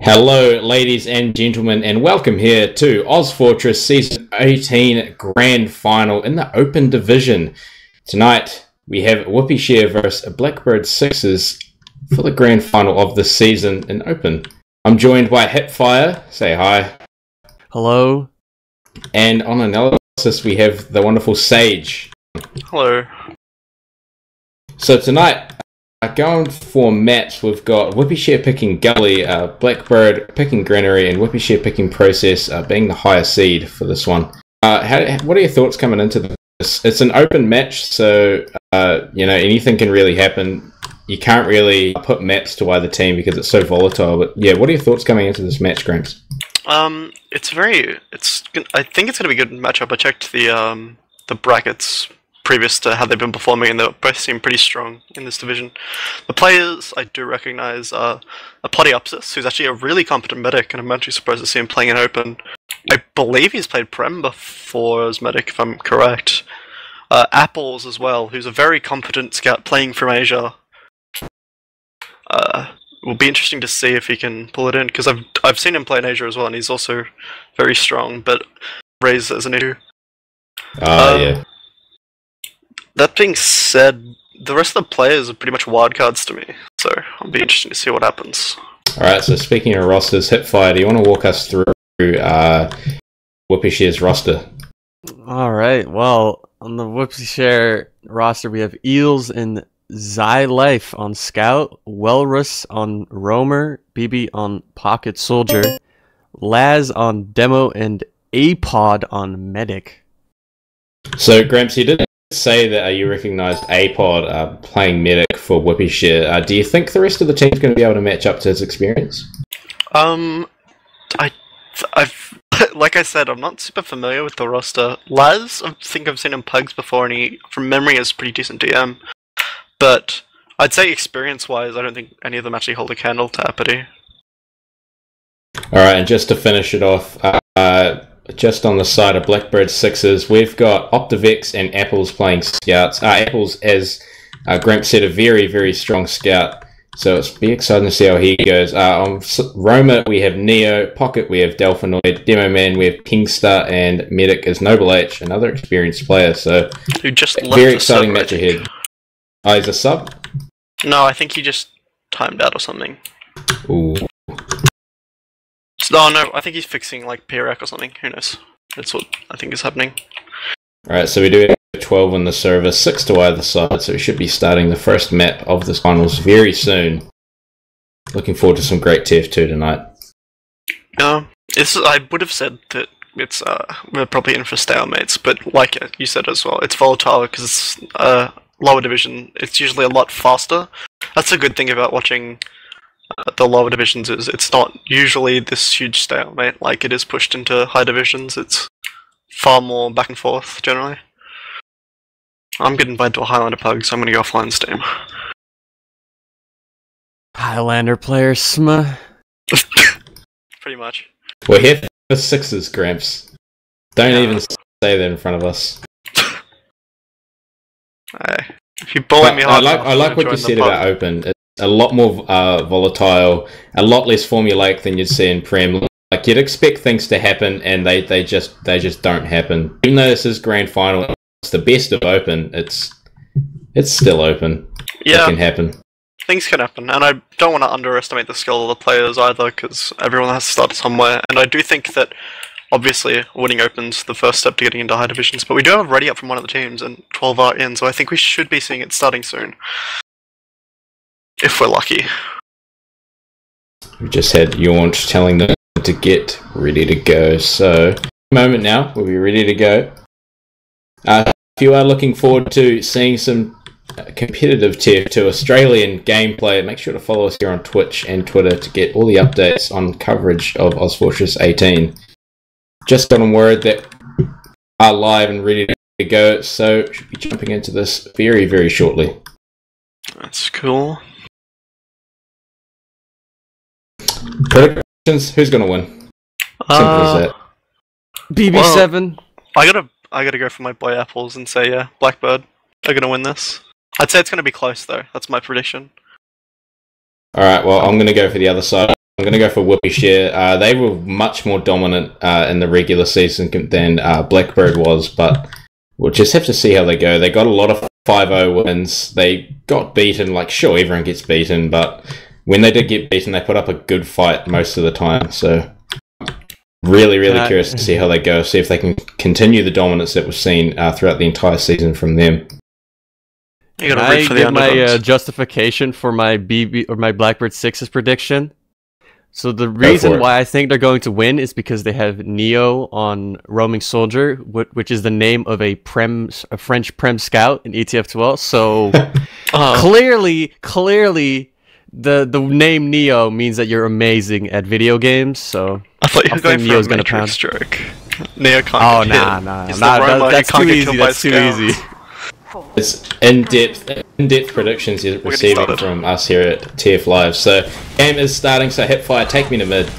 Hello, ladies and gentlemen, and welcome here to Oz Fortress Season 18 Grand Final in the Open Division. Tonight we have Whoopi Whoopie versus Blackbird Sixes for the Grand Final of the season in Open. I'm joined by Hipfire. Say hi. Hello. And on analysis, we have the wonderful Sage. Hello. So tonight, uh, going for maps, we've got WhoopieShare picking Gully, uh, Blackbird picking Granary, and WhoopieShare picking Process uh, being the higher seed for this one. Uh, how, what are your thoughts coming into this? It's an open match, so uh, you know anything can really happen. You can't really put maps to either team because it's so volatile. But yeah, what are your thoughts coming into this match, Gramps? Um, it's very. It's. I think it's going to be a good matchup. I checked the um the brackets previous to how they've been performing, and they both seem pretty strong in this division. The players I do recognise are a Podiopsis, who's actually a really competent medic, and I'm actually surprised to see him playing in open. I believe he's played Prem before as medic, if I'm correct. Uh, Apples as well, who's a very competent scout playing from Asia. Uh, will be interesting to see if he can pull it in because I've I've seen him play in Asia as well, and he's also very strong. But raised as an issue. Ah, uh, yeah. That being said, the rest of the players are pretty much wildcards to me, so I'll be interested to see what happens. Alright, so speaking of rosters, Hipfire, do you want to walk us through uh, Whoopie roster? Alright, well, on the Whoopie Share roster, we have Eels and Zy Life on Scout, Walrus on Roamer, BB on Pocket Soldier, Laz on Demo, and Apod on Medic. So, Gramps, you didn't say that uh, you recognised Apod uh, playing medic for WhoopieShare. Uh, do you think the rest of the team's going to be able to match up to his experience? Um, I, I've like I said, I'm not super familiar with the roster. Laz, I think I've seen him pugs before, and he, from memory, is pretty decent DM. But I'd say experience-wise, I don't think any of them actually hold a candle to Apathy. All right, and just to finish it off, uh, just on the side of Blackbird Sixes, we've got Optivex and Apples playing scouts. Uh, Apples, as uh, Gramp said, a very, very strong scout. So it's be exciting to see how he goes. Uh, on Roamer, we have Neo. Pocket, we have Delphinoid. Demo Man, we have Kingstar. And Medic is Noble H, another experienced player. So Who just very exciting match ahead. Oh, he's a sub? No, I think he just timed out or something. Ooh. No, no, I think he's fixing like PREC or something. Who knows? That's what I think is happening. Alright, so we do have 12 on the server, 6 to either side, so we should be starting the first map of the finals very soon. Looking forward to some great TF2 tonight. Um, it's, I would have said that it's uh, we're probably in for stalemates, but like you said as well, it's volatile because it's uh, lower division. It's usually a lot faster. That's a good thing about watching uh, the lower divisions is it's not usually this huge stalemate like it is pushed into high divisions. It's far more back and forth generally. I'm getting invited to a Highlander pug, so I'm gonna go offline Steam. Highlander player sm. Pretty much. We're here for sixes, Gramps. Don't yeah. even say that in front of us. Hey, if you bully me hard, I like I like what you said about open a lot more uh, volatile, a lot less formulaic than you'd see in Prem. Like you'd expect things to happen, and they, they just they just don't happen. Even though this is grand final, it's the best of open. It's it's still open. Yeah, it can happen. Things can happen, and I don't want to underestimate the skill of the players either, because everyone has to start somewhere. And I do think that obviously winning opens the first step to getting into high divisions, but we do have a ready up from one of the teams, and 12 are in, so I think we should be seeing it starting soon if we're lucky. We just had Yaunch telling them to get ready to go. So, moment now, we'll be ready to go. Uh, if you are looking forward to seeing some competitive TF2 Australian gameplay, make sure to follow us here on Twitch and Twitter to get all the updates on coverage of OzFortress 18. Just got on word that are live and ready to go, so should be jumping into this very, very shortly. That's cool. Predictions? Who's gonna win? Simple uh, as that. BB seven. Well, I gotta, I gotta go for my boy apples and say yeah, Blackbird are gonna win this. I'd say it's gonna be close though. That's my prediction. All right. Well, I'm gonna go for the other side. I'm going to go for Whoopie Share. Uh, they were much more dominant uh, in the regular season than uh, Blackbird was, but we'll just have to see how they go. They got a lot of 5-0 wins. They got beaten. Like, sure, everyone gets beaten, but when they did get beaten, they put up a good fight most of the time. So, really, really Can I- curious to see how they go. See if they can continue the dominance that we've seen uh, throughout the entire season from them. You gotta I root for the my uh, justification for my BB or my Blackbird Sixes prediction? So the reason why I think they're going to win is because they have Neo on Roaming Soldier, wh- which is the name of a prem, a French prem scout in ETF2L. So Oh, clearly, clearly, the the name Neo means that you're amazing at video games. So I thought you I were going think for Neo's a gonna Matrix pound. joke. Neo can't oh get nah hit. nah He's nah the that- that's can't too easy. That's too scouts. easy. It's in-depth, in-depth predictions you're getting receiving from us here at TF Live. So, game is starting. So, Hipfire, take me to mid.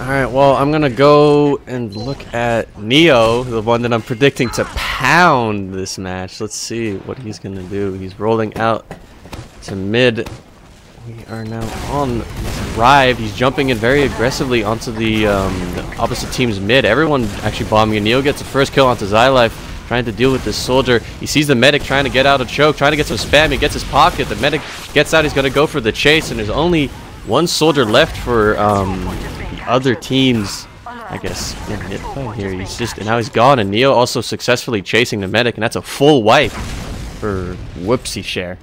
All right, well, I'm gonna go and look at Neo, the one that I'm predicting to pound this match. Let's see what he's gonna do. He's rolling out to mid. We are now on arrived. He's jumping in very aggressively onto the, um, the opposite team's mid. Everyone actually bombing. And Neo gets the first kill onto Zylife, trying to deal with this soldier. He sees the medic trying to get out of choke, trying to get some spam. He gets his pocket. The medic gets out. He's gonna go for the chase, and there's only one soldier left for um, the other teams. I guess in mid fight here. He's just and now he's gone, and Neo also successfully chasing the medic, and that's a full wipe for Whoopsie Share.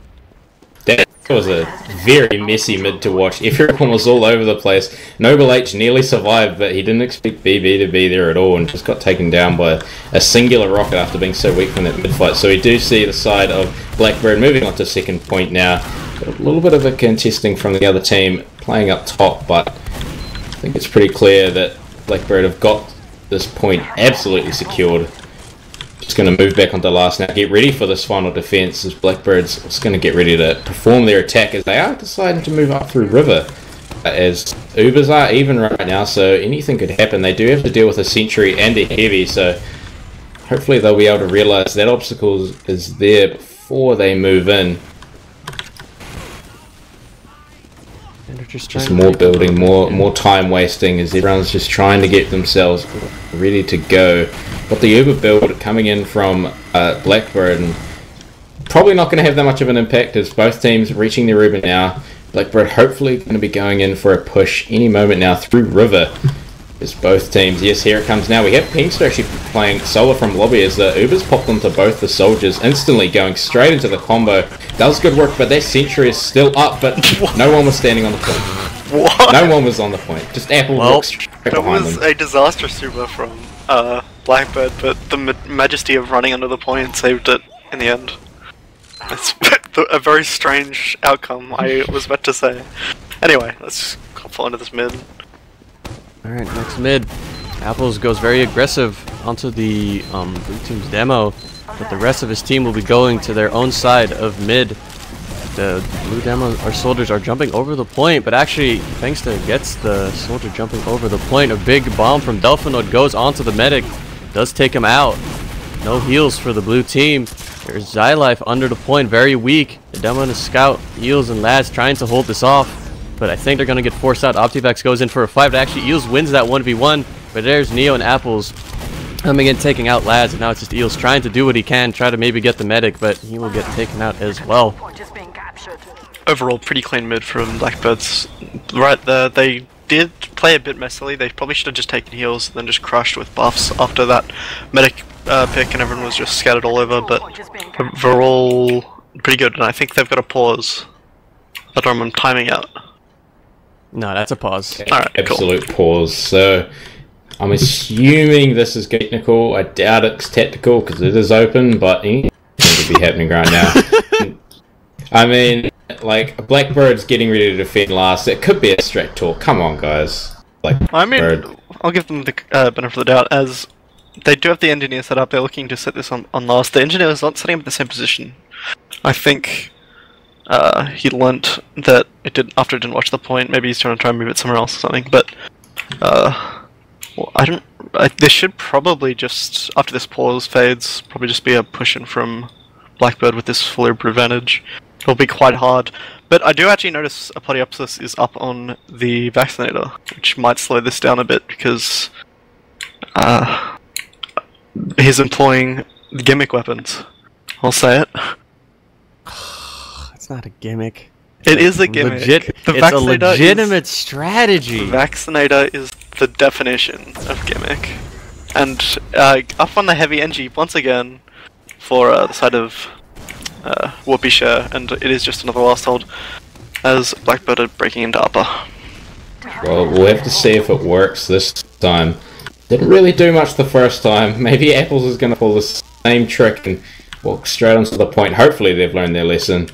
That was a very messy mid to watch. Everyone was all over the place. Noble H nearly survived, but he didn't expect BB to be there at all and just got taken down by a singular rocket after being so weak from that mid fight. So we do see the side of Blackbird moving on to second point now. A little bit of a contesting from the other team playing up top, but I think it's pretty clear that Blackbird have got this point absolutely secured. Just going to move back onto the last now. Get ready for this final defense as Blackbird's just going to get ready to perform their attack as they are deciding to move up through river. uh, As Ubers are even right now, so anything could happen. They do have to deal with a sentry and a heavy, so hopefully they'll be able to realize that obstacle is there before they move in. And they're just, Just more building, more more time wasting as everyone's just trying to get themselves ready to go. But the Uber build coming in from uh, Blackbird and probably not going to have that much of an impact as both teams reaching their Uber now. Blackbird hopefully going to be going in for a push any moment now through River. As both teams, yes, here it comes now. We have Pinkster actually playing solo from lobby as the Ubers popped onto both the soldiers, instantly going straight into the combo. Does good work, but their sentry is still up, but no one was standing on the point. What? No one was on the point. Just Apple Well, walked straight That behind was them. a disastrous super from uh, Blackbird, but the ma- majesty of running under the point saved it in the end. It's a very strange outcome, I was about to say. Anyway, let's fall into this mid. All right, next mid. Apples goes very aggressive onto the um, blue team's demo, but the rest of his team will be going to their own side of mid. The blue demo, our soldiers are jumping over the point, but actually, thanks to gets the soldier jumping over the point, a big bomb from Delphinoid goes onto the medic, does take him out. No heals for the blue team. There's Zylife under the point, very weak. The demo and the scout, Eels and Laz trying to hold this off. But I think they're going to get forced out. Optivex goes in for a fight. But actually, Eels wins that 1v1. But there's Neo and Apples coming in, taking out Laz. And now it's just Eels trying to do what he can, try to maybe get the medic. But he will get taken out as well. Overall, pretty clean mid from Blackbirds. Right there, they did play a bit messily. They probably should have just taken heals and then just crushed with buffs after that medic uh, pick, and everyone was just scattered all over. But overall, pretty good. And I think they've got a pause. I don't remember timing out. No, that's a pause. Alright, cool. Absolute pause. So I'm assuming this is technical. I doubt it's tactical because it is open, but anything could be happening right now. I mean, like Blackbird's getting ready to defend last. It could be a straight talk. Come on, guys. Like I mean, Bird. I'll give them the uh, benefit of the doubt as they do have the engineer set up. They're looking to set this on, on last. The engineer is not setting up in the same position. I think uh, he learnt that it did after it didn't watch the point. Maybe he's trying to try and move it somewhere else or something. But uh, well, I don't. I, there should probably just after this pause fades, probably just be a push in from Blackbird with this full advantage. It'll be quite hard. But I do actually notice a Apodeopsis is up on the Vaccinator, which might slow this down a bit because uh, he's employing gimmick weapons. I'll say it. It's not a gimmick. It is a gimmick. Legit, The it's a Vaccinator is- legitimate strategy. Vaccinator is the definition of gimmick. And uh, up on the heavy NG once again for uh, the side of uh, Whoopi Share, and it is just another last hold as Blackbird are breaking into upper. Well, we'll have to see if it works this time. Didn't really do much the first time. Maybe Apples is going to pull the same trick and walk straight onto the point. Hopefully they've learned their lesson.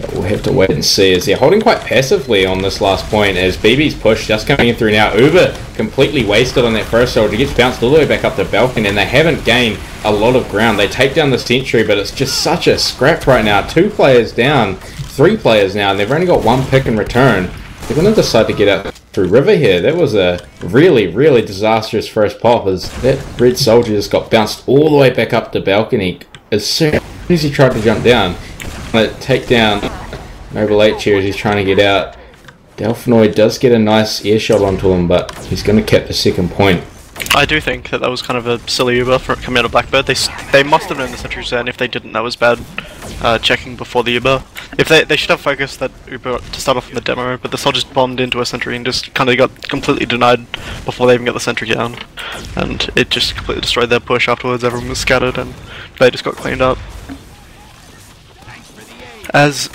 But we'll have to wait and see as they're holding quite passively on this last point as BB's push just coming in through now. Uber completely wasted on that first soldier. Gets bounced all the way back up the balcony and they haven't gained a lot of ground. They take down the sentry but it's just such a scrap right now. Two players down, three players now and they've only got one pick in return. They're going to decide to get out through river here. That was a really, really disastrous first pop as that red soldier just got bounced all the way back up the balcony as soon as he tried to jump down. But take down Noble H here as he's trying to get out. Delphinoid does get a nice airshot onto him, but he's going to cap the second point. I do think that that was kind of a silly Uber for coming out of Blackbird. They they must have known the sentry and if they didn't, that was bad uh, checking before the Uber. If they they should have focused that Uber to start off in the demo, but the soldiers bombed into a sentry and just kind of got completely denied before they even got the sentry down, and it just completely destroyed their push afterwards. Everyone was scattered, and they just got cleaned up. As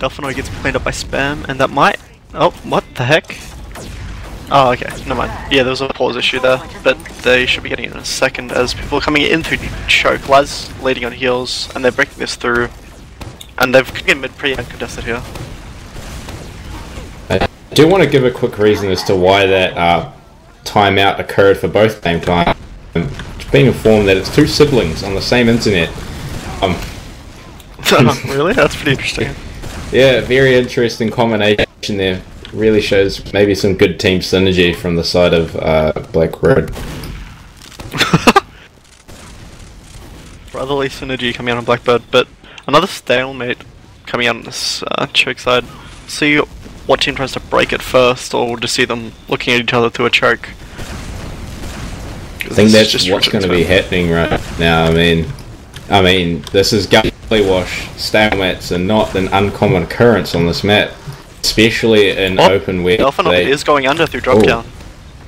Delphinoid gets cleaned up by spam, and that might. Oh, what the heck? Oh, okay, never mind. Yeah, there was a pause issue there, but they should be getting it in a second as people are coming in through choke. Laz leading on heals, and they're breaking this through. And they've getting mid pretty uncontested here. I do want to give a quick reason as to why that uh, timeout occurred for both game time. It's been informed that it's two siblings on the same internet. Um, really? That's pretty interesting. yeah, very interesting combination there. Really shows maybe some good team synergy from the side of uh, Blackbird. Brotherly synergy coming out on Blackbird, but another stalemate coming out on this uh, choke side. See what team tries to break it first, or just see them looking at each other through a choke. I think that's just what's going to be happening right now. I mean, I mean, this is gully wash stalemates are not an uncommon occurrence on this map, especially in Oh, open where Delphinoid they- is going under through drop Oh. down.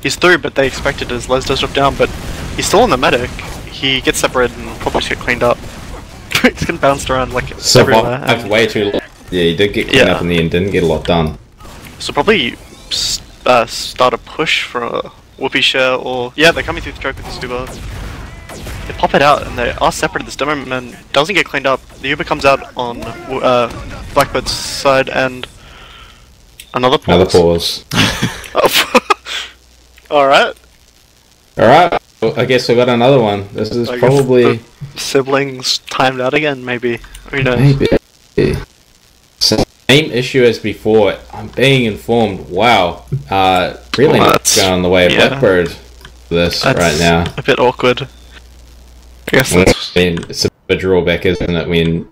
He's through, but they expected his Les does drop down, but he's still in the medic. He gets separated and probably just get cleaned up. he's getting bounced around like everywhere. survived and- way too long. Yeah, he did get cleaned Yeah. up in the end, didn't get a lot done. So probably uh, start a push for a whoopee share or yeah, they're coming through the choke with the Stuba. They pop it out and they are separated. This demo man doesn't get cleaned up. The Uber comes out on uh, Blackbird's side and another pause. Another pause. All right. All right, well, I guess we got another one. This is I probably siblings timed out again. Maybe who knows? maybe same issue as before. I'm being informed. Wow, uh, really Well, not going the way of yeah. Blackbird. This That's right now. a bit awkward. Guess I mean, it's a bit of a drawback, isn't it? Mean,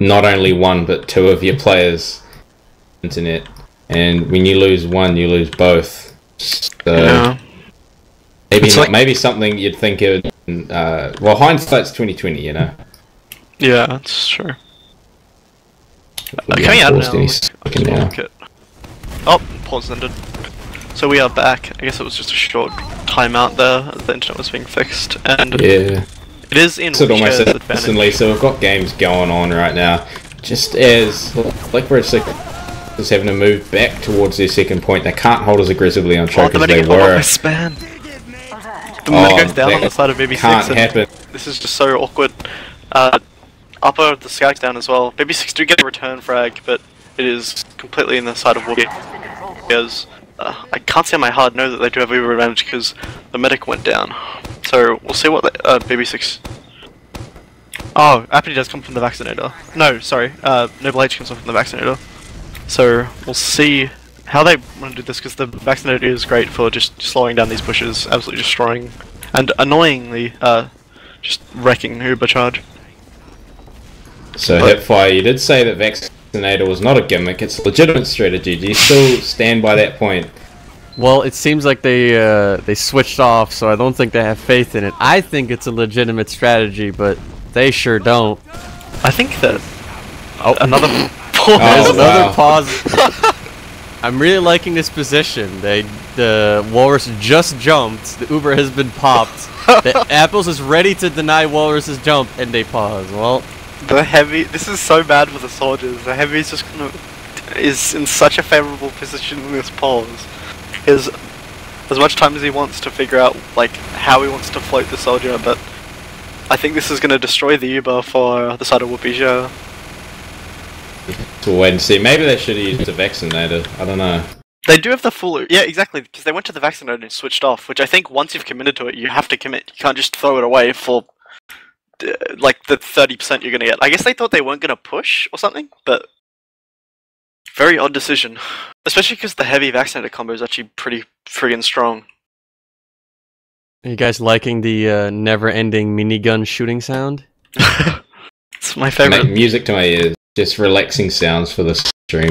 not only one but two of your players internet, and when you lose one, you lose both. So yeah. maybe not, like- maybe something you'd think it. would, Uh, well, hindsight's twenty twenty, you know. Yeah, that's true. Be coming out now. any Let's second now. look at- Oh, pause ended. So we are back. I guess it was just a short timeout there as the internet was being fixed, and Yeah. It is in So it almost instantly. So we've got games going on right now. Just as Blackbird Six is having to move back towards their second point, they can't hold as aggressively on Oh, choke the as they were. span. The Oh, goes down on the side of BB6 Can't and happen. this is just so awkward. Uh, upper, the scag's down as well. BB6 do get a return frag, but it is completely in the side of Wookiee. Uh, I can't say on my hard no that they do have Uber advantage because the medic went down. So we'll see what the, uh, BB6. Oh, Apathy does come from the vaccinator. No, sorry. Uh, Noble H comes from the vaccinator. So we'll see how they want to do this because the vaccinator is great for just slowing down these bushes, absolutely destroying, and annoyingly, uh, just wrecking Uber charge. So But- Hipfire, you did say that Vex vaccinator was not a gimmick, it's a legitimate strategy. Do you still stand by that point? Well, it seems like they uh, they switched off, so I don't think they have faith in it. I think it's a legitimate strategy, but they sure don't. I think that Oh, another There's Oh, another wow. pause. I'm really liking this position. They the Walrus just jumped. The Uber has been popped. the Apples is ready to deny Walrus's jump, and they pause. Well, the heavy. This is so bad for the soldiers. The heavy is just gonna is in such a favorable position in this pause. He has as much time as he wants to figure out like how he wants to float the soldier, but I think this is gonna destroy the Uber for the side of Whoopi Zhou. To wait and see. Maybe they should have used a vaccinator. I don't know. They do have the full. Yeah, exactly. Because they went to the vaccinator and switched off, which I think once you've committed to it, you have to commit. You can't just throw it away for like the thirty percent you're gonna get. I guess they thought they weren't gonna push or something, but very odd decision. Especially because the heavy vaccinator combo is actually pretty friggin' strong. are you guys liking the uh, never-ending minigun shooting sound? it's my Make favorite. music to my ears. Just relaxing sounds for the stream.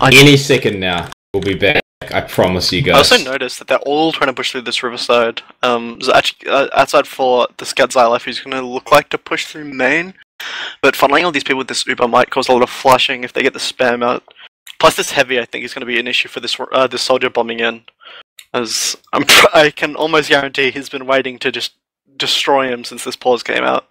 I- Any second now, we'll be back. I promise you guys. I also noticed that they're all trying to push through this riverside. Um, actually uh, outside for the scout Xylef, who's going to look like to push through main, but funneling all these people with this Uber might cause a lot of flushing if they get the spam out. Plus, this heavy, I think, is going to be an issue for this uh, this soldier bombing in, as I'm I can almost guarantee he's been waiting to just destroy him since this pause came out.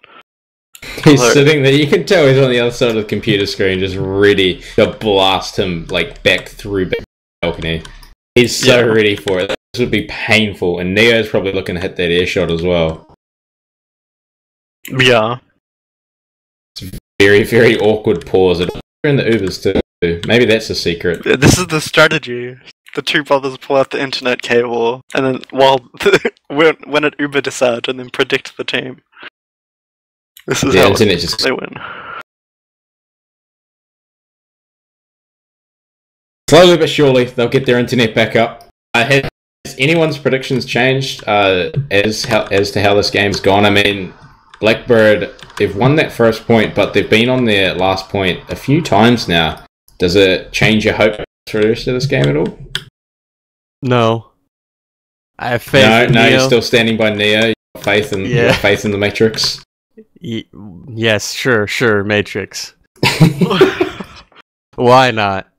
He's Although- sitting there. You can tell he's on the other side of the computer screen, just ready to blast him like back through the balcony. He's so Yeah. ready for it. This would be painful, and Neo's probably looking to hit that air shot as well. Yeah. It's very, very awkward pause. It- In the Ubers too. Maybe that's a secret. This is the strategy. The two brothers pull out the internet cable, and then while when when it Uber decide, and then predict the team. This is The how internet just they win. Slowly but surely they'll get their internet back up. Uh, has anyone's predictions changed uh, as how, as to how this game's gone? I mean, Blackbird they've won that first point, but they've been on their last point a few times now. Does it change your hope for the rest of this game at all? No. I have faith no, no, Neo. you're still standing by Neo. Faith in Yeah. faith in the Matrix. Y- yes, sure, sure, Matrix. Why not?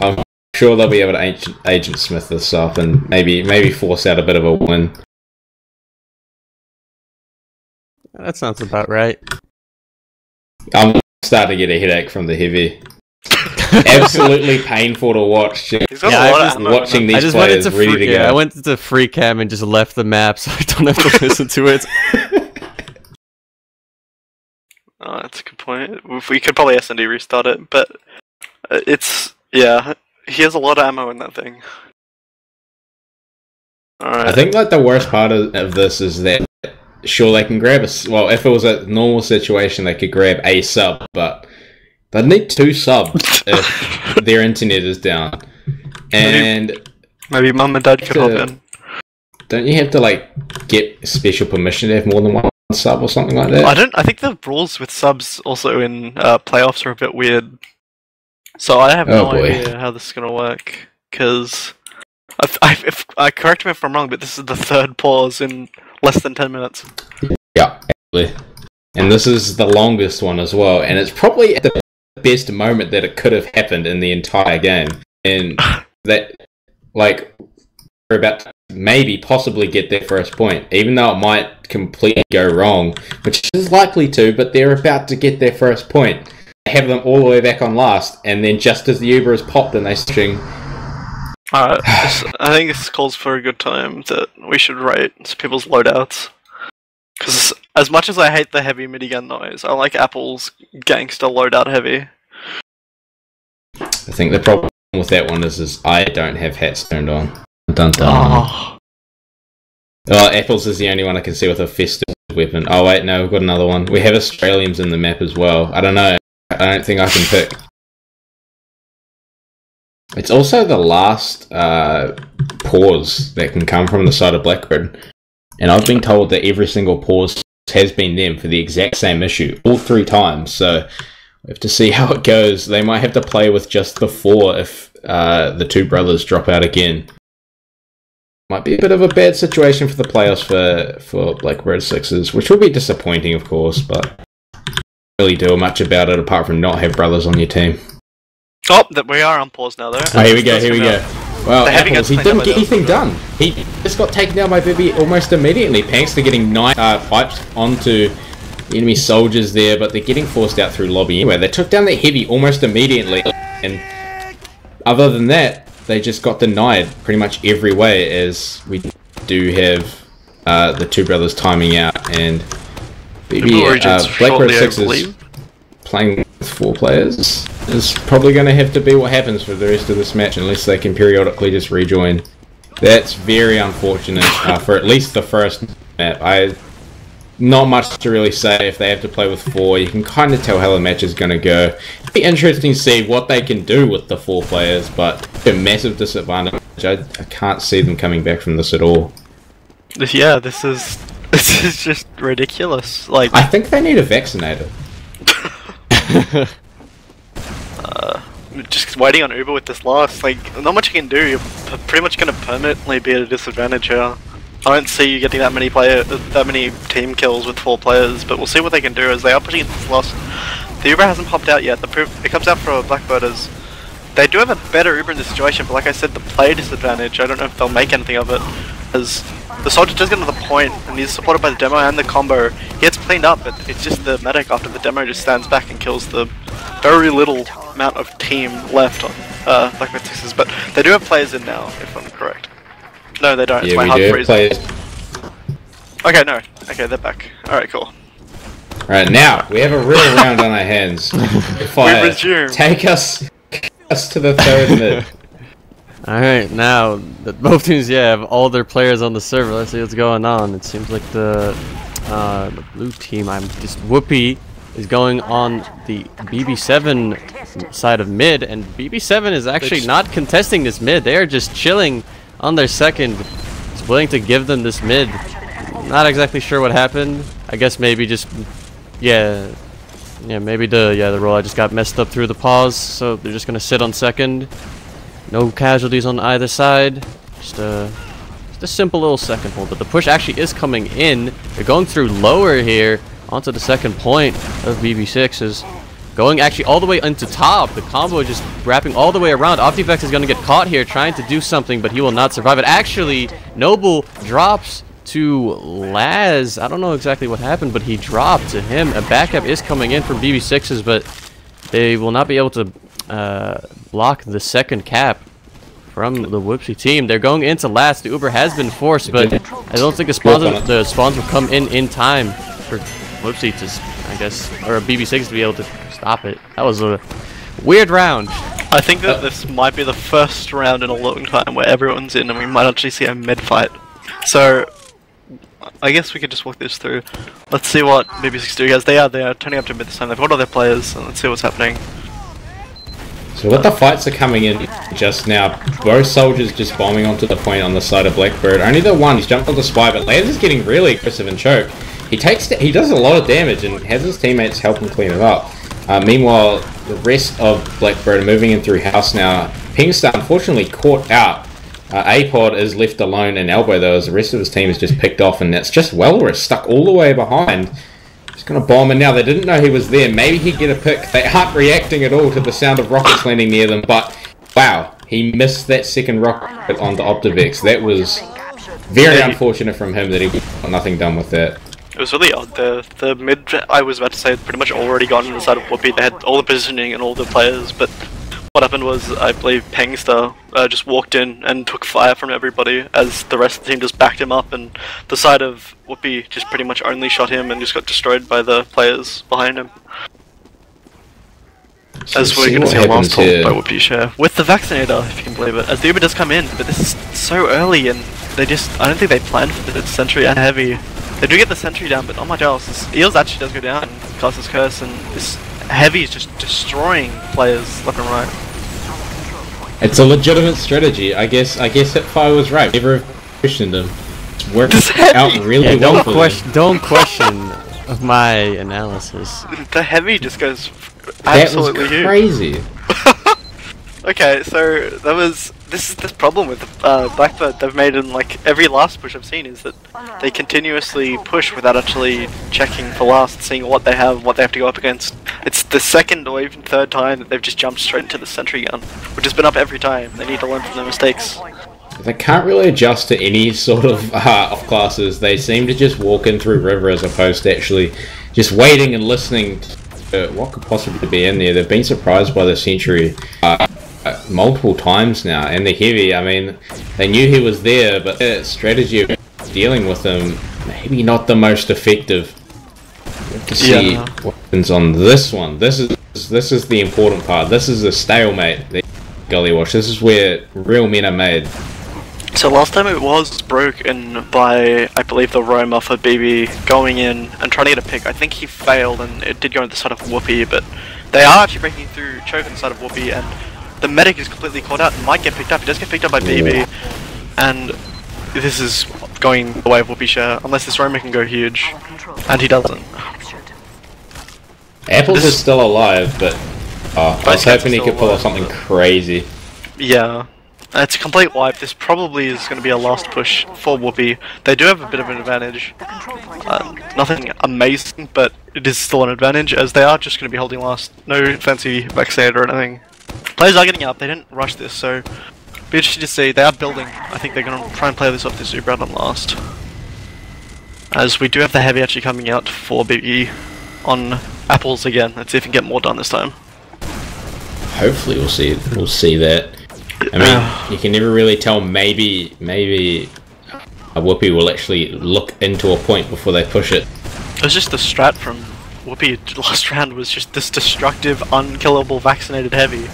I'm sure they'll be able to agent, agent Smith this up and maybe maybe force out a bit of a win. That sounds about right. I'm starting to get a headache from the heavy. Absolutely painful to watch. Just Yeah, a I lot just- of ammo. in watching these I just went players into ready free, to yeah, go. I went into free cam and just left the map so I don't have to listen to it. Oh, that's a good point. We could probably SND restart it, but it's yeah. He has a lot of ammo in that thing. I think like the worst part of, of this is that sure they can grab a well if it was a normal situation they could grab a sub but they'd need two subs if their internet is down and maybe mum and dad could hop in. don't you have to like get special permission to have more than one sub or something like that I don't. I think the rules with subs also in uh, playoffs are a bit weird. So I have oh, no Oh, boy. idea how this is gonna work. Because, I, I, if I correct me if I'm wrong, but this is the third pause in less than ten minutes. Yeah, actually. And this is the longest one as well, and it's probably at the best moment that it could have happened in the entire game. And that, like, we're about to maybe possibly get their first point, even though it might completely go wrong, which is likely to, but they're about to get their first point. Have them all the way back on last, and then just as the Uber is popped and they string, uh, Alright, I think this calls for a good time that we should rate people's loadouts. Because as much as I hate the heavy minigun noise, I like Apple's gangster loadout heavy. I think the problem with that one is, is I don't have hats turned on. Dun dun. Oh, Oh, Apples is the only one I can see with a festive weapon. Oh wait, no, we've got another one. We have Australians in the map as well. I don't know. I don't think I can pick. It's also the last uh, pause that can come from the side of Blackbird, and I've been told that every single pause has been them for the exact same issue all three times. So we have to see how it goes. They might have to play with just the four if uh, the two brothers drop out again. Might be a bit of a bad situation for the playoffs for for Blackbird Sixes, which will be disappointing, of course, but really do much about it apart from not have brothers on your team. Oh, that we are on pause now though. Oh, here we go, here we go. Well, Apples, he didn't get anything done. He just got taken down by Vivi almost immediately. Pankster getting nine uh, pipes onto enemy soldiers there, but they're getting forced out through lobby anyway. They took down that heavy almost immediately, and other than that, they just got denied pretty much every way as we do have uh, the two brothers timing out and Blue uh, Origins Blackbird shortly, I Sixes playing with four players is probably going to have to be what happens for the rest of this match unless they can periodically just rejoin. That's very unfortunate uh, for at least the first map. I not much to really say if they have to play with four. You can kind of tell how the match is going to go. It'd be interesting to see what they can do with the four players, but a massive disadvantage. I, I can't see them coming back from this at all. Yeah, this is this is just ridiculous. Like, I think they need a vaccinator. Uh, just waiting on Uber with this loss, like, not much you can do. You're p- pretty much going to permanently be at a disadvantage here. I don't see you getting that many player, that many team kills with four players, but we'll see what they can do as they are pushing into this loss. The Uber hasn't popped out yet. The proof it comes out for Blackbirders. They do have a better Uber in this situation, but like I said, the player disadvantage. I don't know if they'll make anything of it, as the soldier does get to the point, and he's supported by the demo and the combo. He gets cleaned up, but it's just the medic after the demo just stands back and kills the very little amount of team left on uh, Blackbird Sixes. But they do have players in now, if I'm correct. No, they don't. it's Yeah, my hard do freeze. players. Okay, no. Okay, they're back. Alright, cool. Right now, we have a real round on our hands. Fire, We resume. take us, us to the third mid. Alright, now that both teams yeah have all their players on the server, let's see what's going on. It seems like the uh, the blue team, I'm just Whoopi is going on the BB7 side of mid, and BB7 is actually not contesting this mid. They are just chilling on their second. Is willing to give them this mid. Not exactly sure what happened. I guess maybe just yeah, yeah maybe the yeah the roll I just got messed up through the pause, so they're just gonna sit on second. No casualties on either side. Just a, just a simple little second hold. But the push actually is coming in. They're going through lower here onto the second point of BB6 is Going actually all the way into top. The combo just wrapping all the way around. Optivex is going to get caught here trying to do something, but he will not survive it. Actually, Noble drops to Laz. I don't know exactly what happened, but he dropped to him. A backup is coming in from BB6's, but they will not be able to uh, block the second cap from the Whoopsie team. They're going into last. The Uber has been forced, but I don't think the spawns, the spawns will come in in time for Whoopsie to, I guess, or a BB6 to be able to stop it. That was a weird round. I think that this might be the first round in a long time where everyone's in and we might actually see a mid fight. So, I guess we could just walk this through. Let's see what BB6 do, guys. They are they are turning up to mid this time. They've got all their players, let's see what's happening. So what the fights are coming in just now, both soldiers just bombing onto the point on the side of Blackbird. Only the one, he's jumped on the Spy, but Lance is getting really aggressive and choke. He takes, he does a lot of damage and has his teammates help him clean it up. Uh, meanwhile, the rest of Blackbird are moving in through house now. Pingstar unfortunately caught out. Uh, A-Pod is left alone and elbow though, as the rest of his team is just picked off, and that's just Walrus stuck all the way behind. He's gonna bomb, and now they didn't know he was there. Maybe he'd get a pick. They aren't reacting at all to the sound of rockets landing near them, but wow, he missed that second rocket onto Optivex. That was very unfortunate from him that he got nothing done with that. It was really odd. The the mid I was about to say had pretty much already gone inside of Whoopi. They had all the positioning and all the players, but what happened was I believe Pangstar uh, just walked in and took fire from everybody as the rest of the team just backed him up, and the side of Whoopi just pretty much only shot him and just got destroyed by the players behind him. So As we're going to see a last here. by Whoopi share with the vaccinator, if you can believe it. As the Uber does come in, but this is so early, and they just I don't think they planned for the sentry and heavy. They do get the sentry down, but much else. This Eels actually does go down and casts his curse, and this heavy is just destroying players left and right. It's a legitimate strategy. I guess I guess that Fire was right. Never questioned them. Just worked out really Yeah, well don't for question. Don't question my analysis. The heavy just goes them. That was absolutely crazy. Okay, so that was this is the problem with uh, Blackbird. They've made in like every last push I've seen is that they continuously push without actually checking for last, seeing what they have, what they have to go up against. It's the second or even third time that they've just jumped straight into the sentry gun, which has been up every time. They need to learn from their mistakes. They can't really adjust to any sort of uh, off classes. They seem to just walk in through river as opposed to actually just waiting and listening to what could possibly be in there. They've been surprised by the sentry uh, uh, multiple times now, and the heavy. I mean, they knew he was there, but their strategy of dealing with him maybe not the most effective. To see Yeah. what happens on this one. This is this is the important part. This is the stalemate. The Gullywash. This is where real men are made. So last time it was broken by, I believe, the Roamer for BB going in and trying to get a pick. I think he failed and it did go into the side of Whoopi, but they are actually breaking through choke side of Whoopi and the medic is completely caught out and might get picked up. He does get picked up by BB and this is going the way of Whoopi share unless this Roamer can go huge and he doesn't. Apples This- is still alive, but oh, I was hoping he could pull off something crazy. Yeah. And It's a complete wipe. This probably is going to be a last push for Whoopi. They do have a bit of an advantage. Uh, nothing amazing, but it is still an advantage as they are just going to be holding last. No fancy vaccinator or anything. Players are getting up. They didn't rush this, so be interesting to see. They are building. I think they're going to try and play this off this out on last. As we do have the heavy actually coming out for BB on apples again. Let's see if we can get more done this time. Hopefully, we'll see. We'll see that. I mean, you can never really tell. Maybe, maybe a Whoopi will actually look into a point before they push it. It was just the strat from Whoopi last round was just this destructive, unkillable, vaccinated heavy.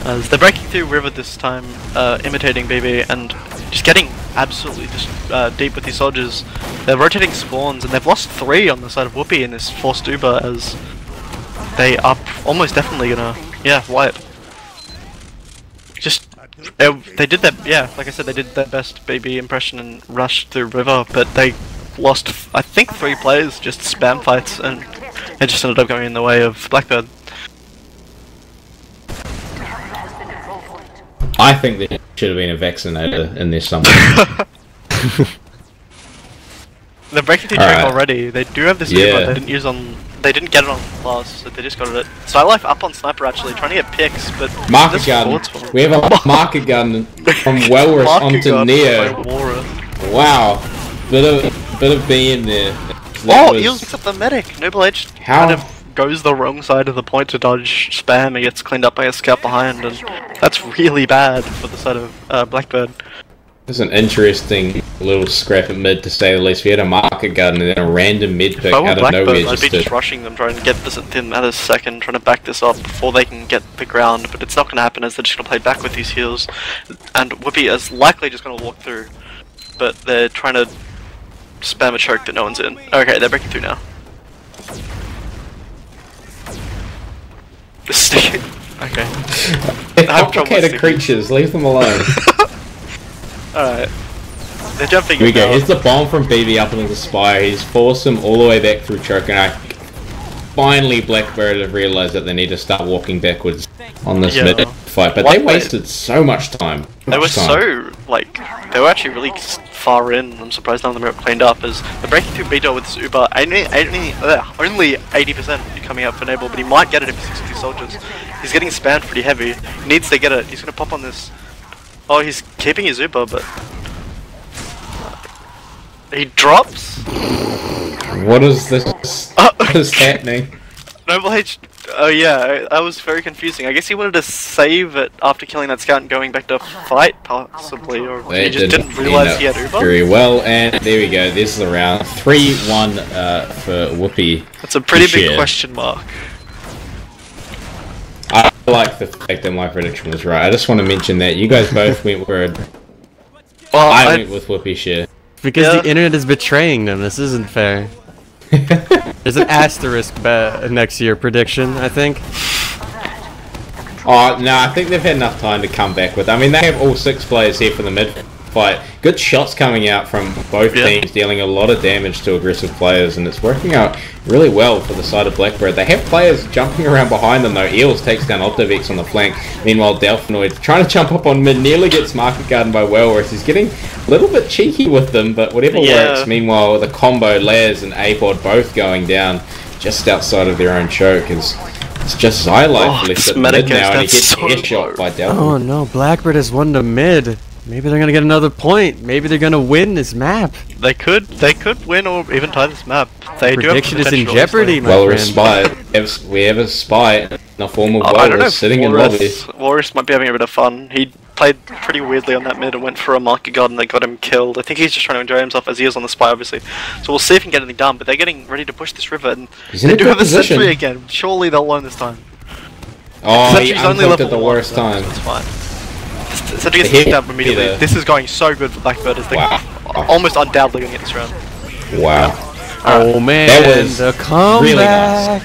As they're breaking through river this time, uh, imitating BB and just getting absolutely just uh, deep with these soldiers. They're rotating spawns and they've lost three on the side of Whoopi in this forced Uber as they are almost definitely gonna, yeah, wipe. Just, uh, they did their, yeah, like I said, they did their best BB impression and rushed through river, but they lost, I think, three players, just spam fights, and it just ended up going in the way of Blackbird. I think there should have been a vaccinator in there somewhere. They're breaking Alright. track already. They do have this Yeah. They didn't use on. They didn't get it on last, so they just got it. So I life up on sniper actually, trying to get picks, but market gun. We have a market gun from Marker onto Neo. Wow, bit of uh, bit of being there. That Oh, was- Eels picks up the medic. Noble H How- kind of goes the wrong side of the point to dodge spam. He gets cleaned up by a scout behind, and that's really bad for the side of uh, Blackbird. It's an interesting little scrap at mid to say the least. We had a market gun and then a random mid pick If out of nowhere Blackbird, I'd just be to just rushing them, trying to get this at them at a second, trying to back this up before they can get the ground. But it's not going to happen as they're just going to play back with these heals, and Whoopi is likely just going to walk through. But they're trying to spam a shark that no one's in. Okay, they're breaking through now. Stick. Okay. They're complicated creatures. Leave them alone. Alright. They're jumping. Here we go. Here's the bomb from BB up into the spire. He's forced him all the way back through choke, and I finally Blackbird have realised that they need to start walking backwards on this Yeah. mid fight. But Why they wasted so much time. They were time. so like they were actually really far in. I'm surprised none of them got cleaned up. As they're breaking through B with this Uber, only only uh, only 80% coming up for Nable, but he might get it if he sticks these soldiers. He's getting spammed pretty heavy. He needs to get it. He's gonna pop on this. Oh, he's keeping his Uber, but he drops. What is this? Oh, What is happening? Noble H. Oh yeah, that was very confusing. I guess he wanted to save it after killing that scout and going back to fight, possibly, or he just didn't end realize he had Uber. Very well, and there we go. This is the round. 3 1 uh, for Whoopi. That's a pretty big question mark. I like the fact that my prediction was right. I just want to mention that you guys both went word. Well, I I, went with Whoopi share. Because Yeah. the internet is betraying them. This isn't fair. There's an asterisk next to your prediction, I think. Uh, oh no, I think they've had enough time to come back with. I mean, they have all six players here for the mid fight. Good shots coming out from both Yeah. teams, dealing a lot of damage to aggressive players, and it's working out really well for the side of Blackbird. They have players jumping around behind them though. Eels takes down Optivex on the flank. Meanwhile, Delphinoid trying to jump up on mid, nearly gets market garden by Walrus. He's getting a little bit cheeky with them, but whatever Yeah. works. Meanwhile, the combo, Laz and Apod both going down just outside of their own choke is it's just Xylife Oh, left at mid now, and he gets so airshot by Delphinoid. Oh no, Blackbird has won the mid. Maybe they're gonna get another point. Maybe they're gonna win this map. They could, they could win or even tie this map. They Prediction do have is in jeopardy, obviously. my Well, friend. spy. We have, we have a spy in the form of Oh, I don't know. Walrus sitting in lobby. Walrus, Walrus might be having a bit of fun. He played pretty weirdly on that mid and went for a market guard and they got him killed. I think he's just trying to enjoy himself as he is on the spy, obviously. So we'll see if he can get anything done. But they're getting ready to push this river and He's they do good have a position. sentry again. Surely they'll learn this time. Oh, he only unclipped level at the one, worst so time. It's fine. Sentry gets The hit- up immediately. hit, This is going so good for Blackbird. As they Wow. almost undoubtedly going to get this round. Wow. Oh man, That was the really nice.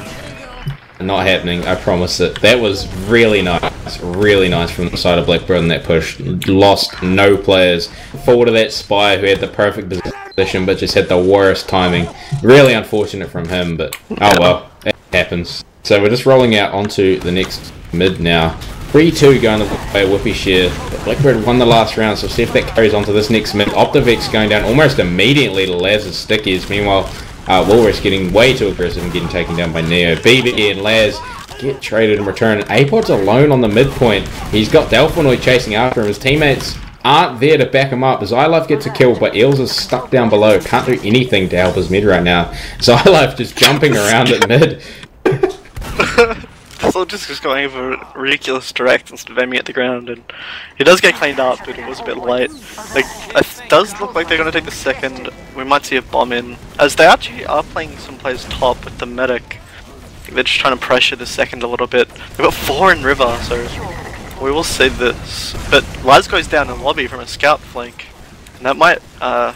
Not happening, I promise it. That was really nice. Really nice from the side of Blackbird in that push. Lost no players. Forward of that spy who had the perfect position but just had the worst timing. Really unfortunate from him, but oh well. It happens. So we're just rolling out onto the next mid now. 3-2 going the way WhoopieShare. Blackbird won the last round, so see if that carries on to this next mid. Optivex going down almost immediately to Laz's stickies. Meanwhile, uh, Walrus getting way too aggressive and getting taken down by Neo. BB and Laz get traded in return. Apod's alone on the midpoint. He's got Delphinoid chasing after him. His teammates aren't there to back him up. Xylife gets a kill, but Eels is stuck down below. Can't do anything to help his mid right now. Xylife just jumping around at mid. Just going for ridiculous direct instead of aiming at the ground, and he does get cleaned up, but it was a bit late. Like, it does look like they're going to take the second. We might see a bomb in, as they actually are playing some players top with the medic. They're just trying to pressure the second a little bit. They've got four in river, so we will see this. But Laz goes down in lobby from a scout flank, and that might uh,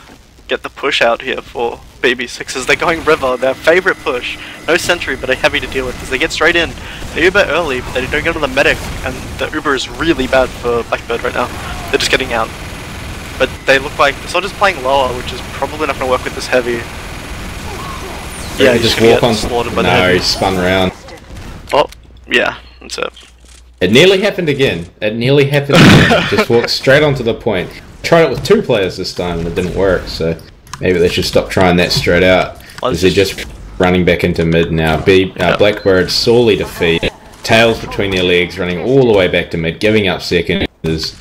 get the push out here for BB6 as they're going river, their favourite push. No sentry, but they're heavy to deal with as they get straight in. They Uber early, but they don't get to the medic, and the Uber is really bad for Blackbird right now. They're just getting out. But they look like the soldier's playing lower, which is probably not going to work with this heavy. Yeah, He he's just walk on. slaughtered by the No, he spun around. Oh, yeah, that's it. It nearly happened again. It nearly happened again. Just walked straight onto the point. Tried it with two players this time and it didn't work, so maybe they should stop trying that straight out. Is they're just running back into mid now. B, uh. Blackbird sorely defeated. Tails between their legs, running all the way back to mid, giving up second. Is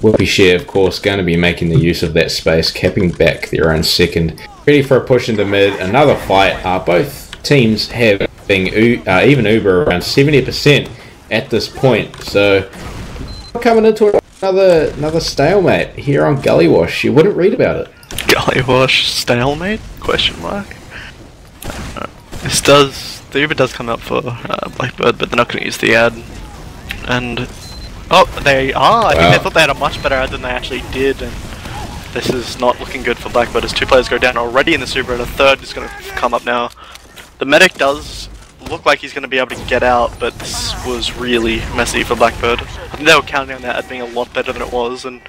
WhoopieShare, of course, going to be making the use of that space, capping back their own second. Ready for a push into mid. Another fight. Uh, both teams have been uh, even Uber around 70% at this point. So coming into another another stalemate here on Gullywash. You wouldn't read about it. Gullywash stalemate? Question mark. Uh, This does the Uber does come up for uh, Blackbird, but they're not going to use the ad. And oh, they are. I think they thought they had a much better ad than they actually did. And this is not looking good for Blackbird as two players go down already in the Uber, and a third is going to come up now. The medic does look like he's going to be able to get out, but this was really messy for Blackbird. I think they were counting on that ad being a lot better than it was, and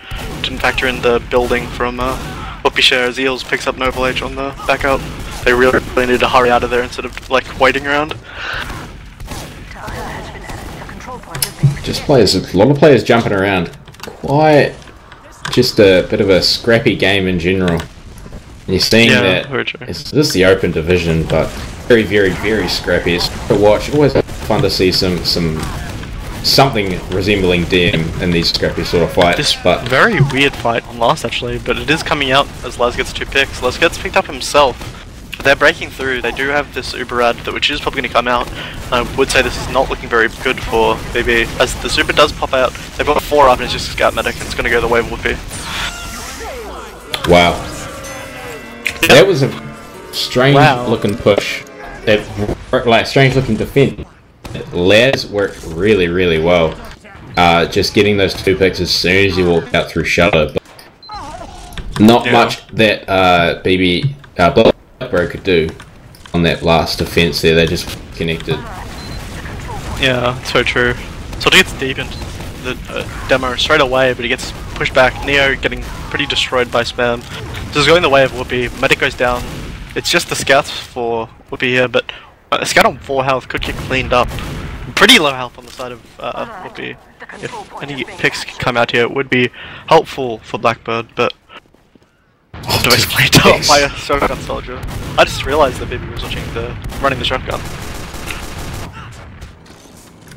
didn't factor in the building from uh, WhoopieShares Eels picks up Noble H on the back out. They really, really need to hurry out of there instead of like waiting around. Just players, a lot of players jumping around. Quite, just a bit of a scrappy game in general. You're seeing Yeah, that it's this is the open division, but very, very, very scrappy. It's to watch. Always fun to see some some something resembling DM in these scrappy sort of fights. This but very weird fight on last actually, but it is coming out as Les gets two picks. Les gets picked up himself. They're breaking through. They do have this Uber ad that which is probably going to come out. I would say this is not looking very good for BB. As the Super does pop out, they've got four up and it's just a Scout Medic and it's going to go the way of Whoopi. wow, that was a strange Wow. looking push. That like strange looking defense. Laz worked really, really well. Uh, just getting those two picks as soon as you walked out through shutter. But not Yeah. much that uh, BB uh, Blackbird could do on that last defense there. They just connected. Yeah, so true. So it gets deep into the uh, demo straight away, but he gets push back. Neo getting pretty destroyed by spam. This is going the way of Whoopi. Medic goes down. It's just the scouts for Whoopi here, but a scout on 4 health could get cleaned up. Pretty low health on the side of uh, Whoopi. If any picks can come out here, it would be helpful for Blackbird, but to explain to by a shotgun soldier. I just realized that Baby was watching the running the shotgun.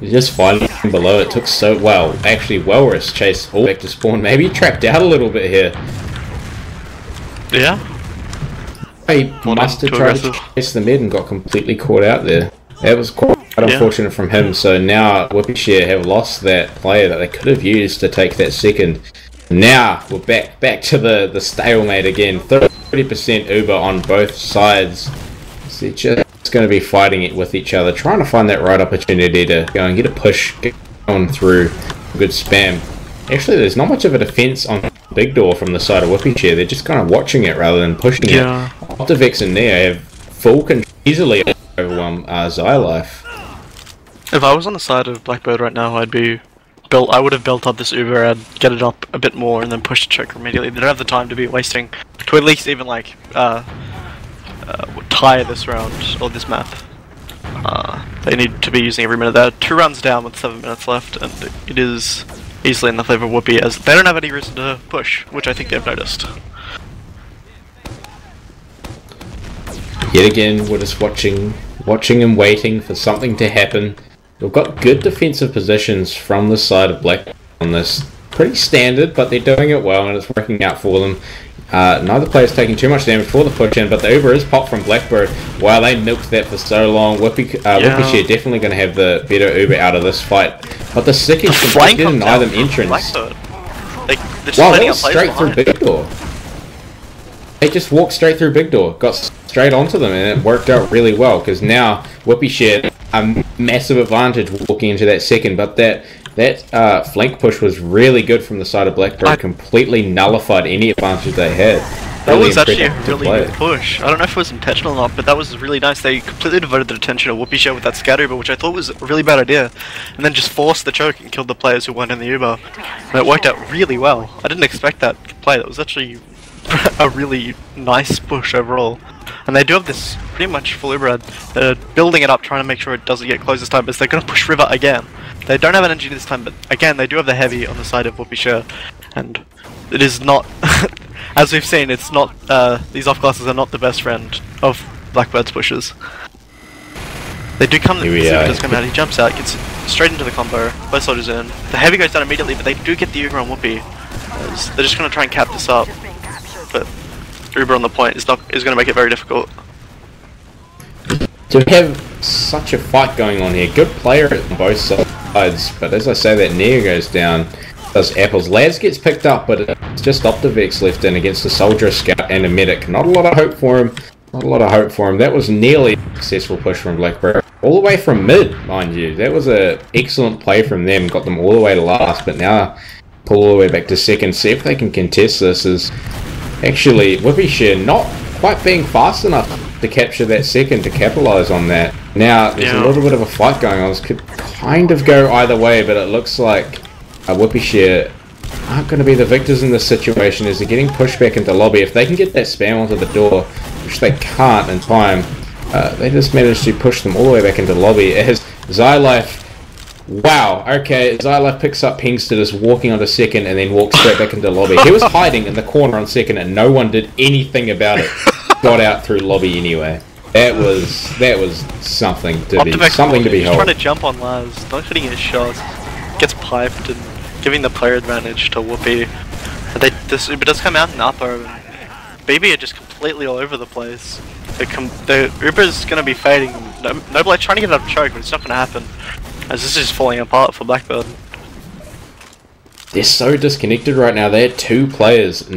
He's just fighting below. It took so well. Actually, Walrus chased all back to spawn. Maybe trapped out a little bit here. Yeah. Well, must have tried to aggressive. chase the mid and got completely caught out there. That was quite Yeah. unfortunate from him. So now WhoopieShare have lost that player that they could have used to take that second. Now we're back back to the, the stalemate again. 30% Uber on both sides. So they're just going to be fighting it with each other, trying to find that right opportunity to go and get a push, get on through good spam. Actually, there's not much of a defense on Big Door from the side of WhoopieShare. They're just kind of watching it rather than pushing Yeah. it. Optivex and Neo have full control, easily overwhelm uh, Zylife. If I was on the side of Blackbird right now, I'd be built. I would have built up this Uber and get it up a bit more, and then push the choker immediately. They don't have the time to be wasting to at least even like uh, uh, tie this round or this map. Uh, they need to be using every minute. They're two rounds down with seven minutes left, and it is easily in the flavor of Whoopi as they don't have any reason to push, which I think they've noticed. Yet again, we're just watching, watching and waiting for something to happen. We've got good defensive positions from the side of Black on this. Pretty standard, but they're doing it well and it's working out for them. Uh, neither player's taking too much damage for the push in, but the Uber is popped from Blackbird. Wow, they milked that for so long. Whippy, uh, Yeah. Definitely going to have the better Uber out of this fight. But the sick is Flank completely comes deny them entrance. Blackbird. They, just Wow, that was straight through. Big Door. They just walked straight through Big Door, got straight onto them, and it worked out really well because now Whippy shared a massive advantage walking into that second. But that that uh, flank push was really good from the side of Blackbird, I- completely nullified any advantage they had. That Really was actually a really play. good push. I don't know if it was intentional or not, but that was really nice. They completely devoted their attention to WhoopieShare with that scatter Uber, which I thought was a really bad idea, and then just forced the choke and killed the players who weren't in the Uber. And it worked out really well. I didn't expect that play. That was actually a really nice push overall. And they do have this pretty much full Uber. They're building it up, trying to make sure it doesn't get closed this time, but they're going to push River again. They don't have an engine this time, but again, they do have the heavy on the side of WhoopieShare, and it is not, as we've seen, it's not, uh, these off classes are not the best friend of Blackbird's pushes. They do come, Here the Super does come out, he jumps out, gets straight into the combo, both soldiers in. The heavy goes down immediately, but they do get the Uber on Whoopi. They're just going to try and cap this up, but Uber on the point is not is going to make it very difficult. To have such a fight going on here, good player on both sides, but as I say, that Neo goes down. Does Apples. Laz gets picked up, but it's just Optivex left in against a soldier, scout, and a medic. Not a lot of hope for him. Not a lot of hope for him. That was nearly a successful push from Blackbird. All the way from mid, mind you. That was a excellent play from them. Got them all the way to last, but now pull all the way back to second. See if they can contest this. Is actually WhoopieShare not quite being fast enough to capture that second to capitalize on that. Now there's Yeah. a little bit of a fight going on. This could kind of go either way, but it looks like uh, WhoopieShare aren't going to be the victors in this situation as they're getting pushed back into lobby. If they can get that spam onto the door, which they can't in time, uh, they just managed to push them all the way back into lobby as Zylife Wow, okay, Zylife picks up Pingster just walking onto second and then walks straight back into the lobby. He was hiding in the corner on second and no one did anything about it. Got out through lobby anyway. That was that was something to be something to be held. trying to jump on Laz, not hitting his shots, gets piped and giving the player advantage to Whoopi. They this Uber does come out in upper Baby are just completely all over the place. The com- the Uber's gonna be fading. No, Noble's trying to get out of choke, but it's not gonna happen. As this is falling apart for Blackbird. They're so disconnected right now. They had two players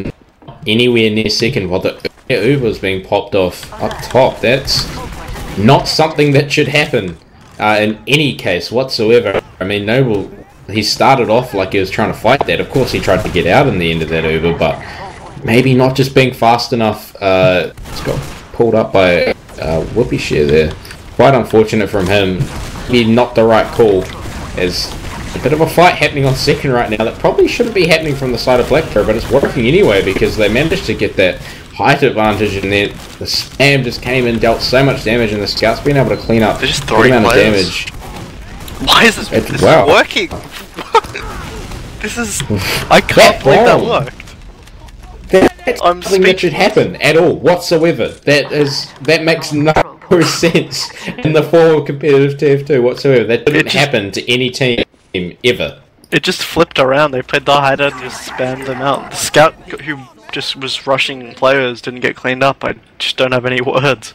anywhere near second while the Uber's being popped off up top. That's not something that should happen uh, in any case whatsoever. I mean, Noble, he started off like he was trying to fight that. Of course, he tried to get out in the end of that Uber, but maybe not just being fast enough. Uh, it's got pulled up by uh, WhoopieShare there. Quite unfortunate from him. Maybe not the right call, There's a bit of a fight happening on second right now that probably shouldn't be happening from the side of Black Blackbird, but it's working anyway because they managed to get that height advantage and then the spam just came and dealt so much damage, and the scouts been able to clean up They're just throwing amount of damage. Why is this, It's- this wow. is working? this is... I can't That's believe that worked. That's I'm something that should happen at all whatsoever. That is that makes no sense in the form of competitive TF2 whatsoever. That didn't just- happen to any team ever. It just flipped around. They played the hider and just spammed them out. The scout who just was rushing players didn't get cleaned up. I just don't have any words.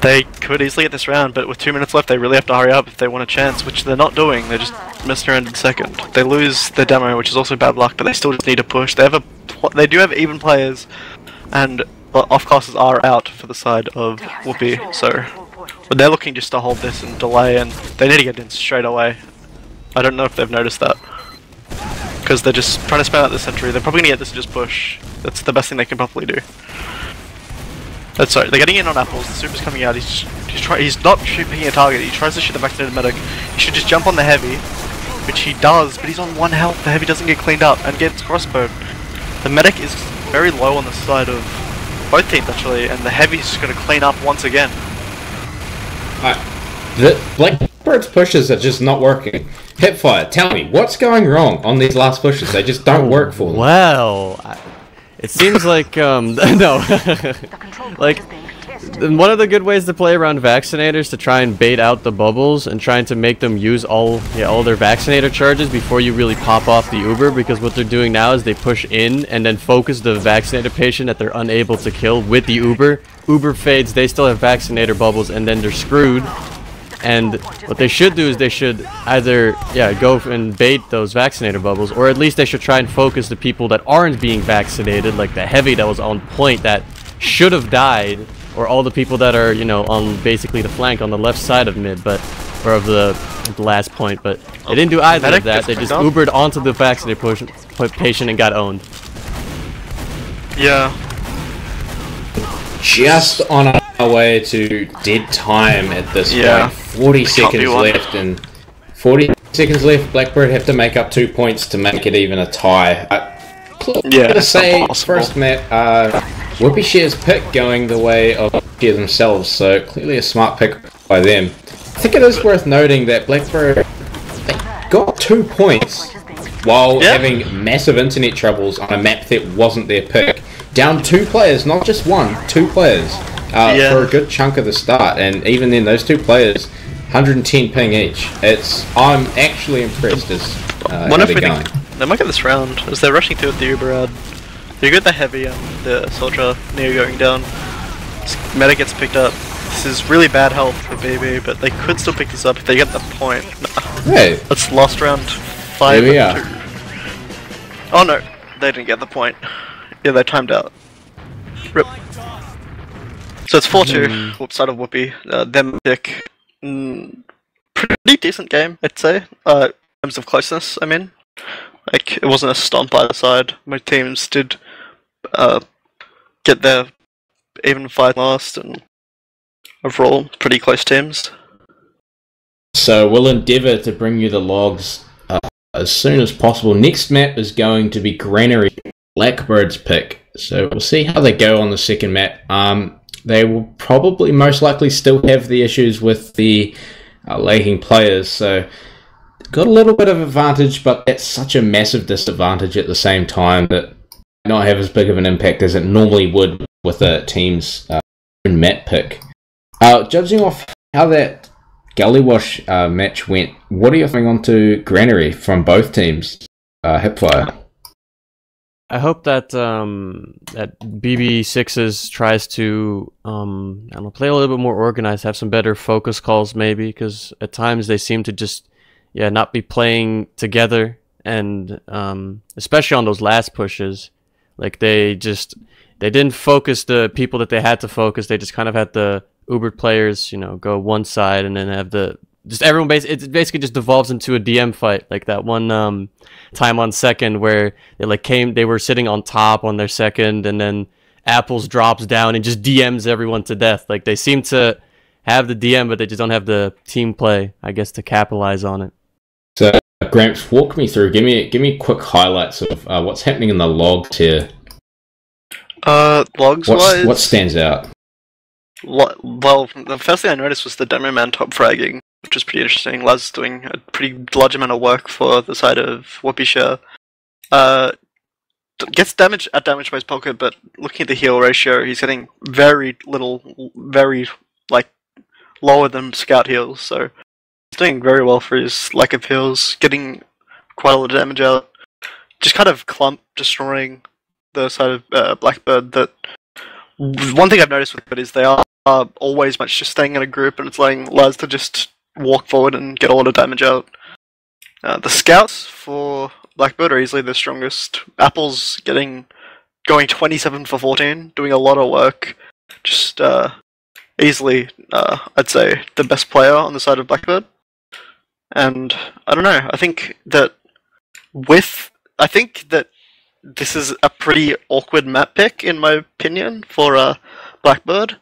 They could easily get this round, but with two minutes left, they really have to hurry up if they want a chance, which they're not doing. They're just messing around in second. They lose their demo, which is also bad luck, but they still just need to push. They have a, they do have even players, and uh, off classes are out for the side of Whoopi. So, but they're looking just to hold this and delay, and they need to get in straight away. I don't know if they've noticed that. Because they're just trying to spam out the sentry. They're probably gonna get this and just push. That's the best thing they can probably do. That's sorry, they're getting in on apples. The super's coming out. He's he's try, He's not picking a target. He tries to shoot the vaccinated medic. He should just jump on the heavy, which he does. But he's on one health. The heavy doesn't get cleaned up and gets crossbowed. The medic is very low on the side of both teams actually, and the heavy's just gonna clean up once again. The Blackbird's pushes are just not working. HiipFire, tell me what's going wrong on these last pushes? They just don't work for them. Well, I, it seems like um no, like th- one of the good ways to play around vaccinators to try and bait out the bubbles and trying to make them use all yeah all their vaccinator charges before you really pop off the Uber because what they're doing now is they push in and then focus the vaccinated patient that they're unable to kill with the Uber. Uber fades, they still have vaccinator bubbles and then they're screwed. And what they should do is they should either, yeah, go and bait those vaccinator bubbles, or at least they should try and focus the people that aren't being vaccinated, like the heavy that was on point that should have died, or all the people that are, you know, on basically the flank on the left side of mid, but or of the, the last point. But they didn't do either of that. They just. Ubered onto the vaccinated push, patient and got owned. Yeah, Just on our way to dead time at this Yeah. point. 40 seconds left, and 40 seconds left. Blackbird have to make up two points to make it even a tie. I, Yeah, to it's say not possible. first map, uh, WhoopieShare's pick going the way of Share themselves, so clearly a smart pick by them. I think it is worth noting that Blackbird got two points while Yeah. having massive internet troubles on a map that wasn't their pick. Down two players, not just one, two players uh, Yeah. for a good chunk of the start, and even then, those two players, 110 ping each. It's I'm actually impressed as uh, how if they're going. they might get this round as they're rushing through with the Uber ad. You get the heavy and the soldier near going down. Meta gets picked up. This is really bad health for BB, but they could still pick this up if they get the point. Nah, Hey, That's lost round five. Here we and are. two. Oh no, they didn't get the point. Yeah, they timed out. Rip. So it's 4 2, Hmm. whoops, side of Whoopi. Uh, them pick. Mm, pretty decent game, I'd say. Uh, in terms of closeness, I mean. Like, it wasn't a stomp either side. My teams did uh, get there even fight last, and overall, pretty close teams. So we'll endeavour to bring you the logs uh, as soon as possible. Next map is going to be Granary, Blackbird's pick. So we'll see how they go on the second map. Um, they will probably most likely still have the issues with the uh, lagging players. So got a little bit of advantage, but that's such a massive disadvantage at the same time that not have as big of an impact as it normally would with a team's uh, pick. Uh, judging off how that Gullywash uh, match went. What are you thinking on to Granary from both teams? Uh, HiipFire. I hope that um, that BB sixes tries to um, I don't know play a little bit more organized, have some better focus calls maybe because at times they seem to just yeah not be playing together and um, especially on those last pushes, like they just they didn't focus the people that they had to focus. They just kind of had the Uber players, you know, go one side and then have the just everyone base it basically just devolves into a DM fight. Like that one um time on second where they like came they were sitting on top on their second and then apples drops down and just DMs everyone to death. Like they seem to have the DM but they just don't have the team play I guess to capitalize on it Gramps, walk me through. Give me give me quick highlights of uh, what's happening in the logs here. Uh, logs What's, wise, what stands out? lo- well, the first thing I noticed was the demo man top fragging, which was pretty interesting. Laz doing a pretty large amount of work for the side of WhoopieShare. Uh, gets damage at damage by his pocket, but looking at the heal ratio, he's getting very little, very like lower than scout heals. So doing very well for his lack of heals, getting quite a lot of damage out. Just kind of clump destroying the side of uh, Blackbird. That one thing I've noticed with it is they are always much just staying in a group and it's letting Laz to just walk forward and get a lot of damage out. Uh, the scouts for Blackbird are easily the strongest. Apple's getting going 27 for 14, doing a lot of work. Just uh, easily, uh, I'd say, the best player on the side of Blackbird. And I don't know, I think that with. I think that this is a pretty awkward map pick, in my opinion, for uh, Blackbird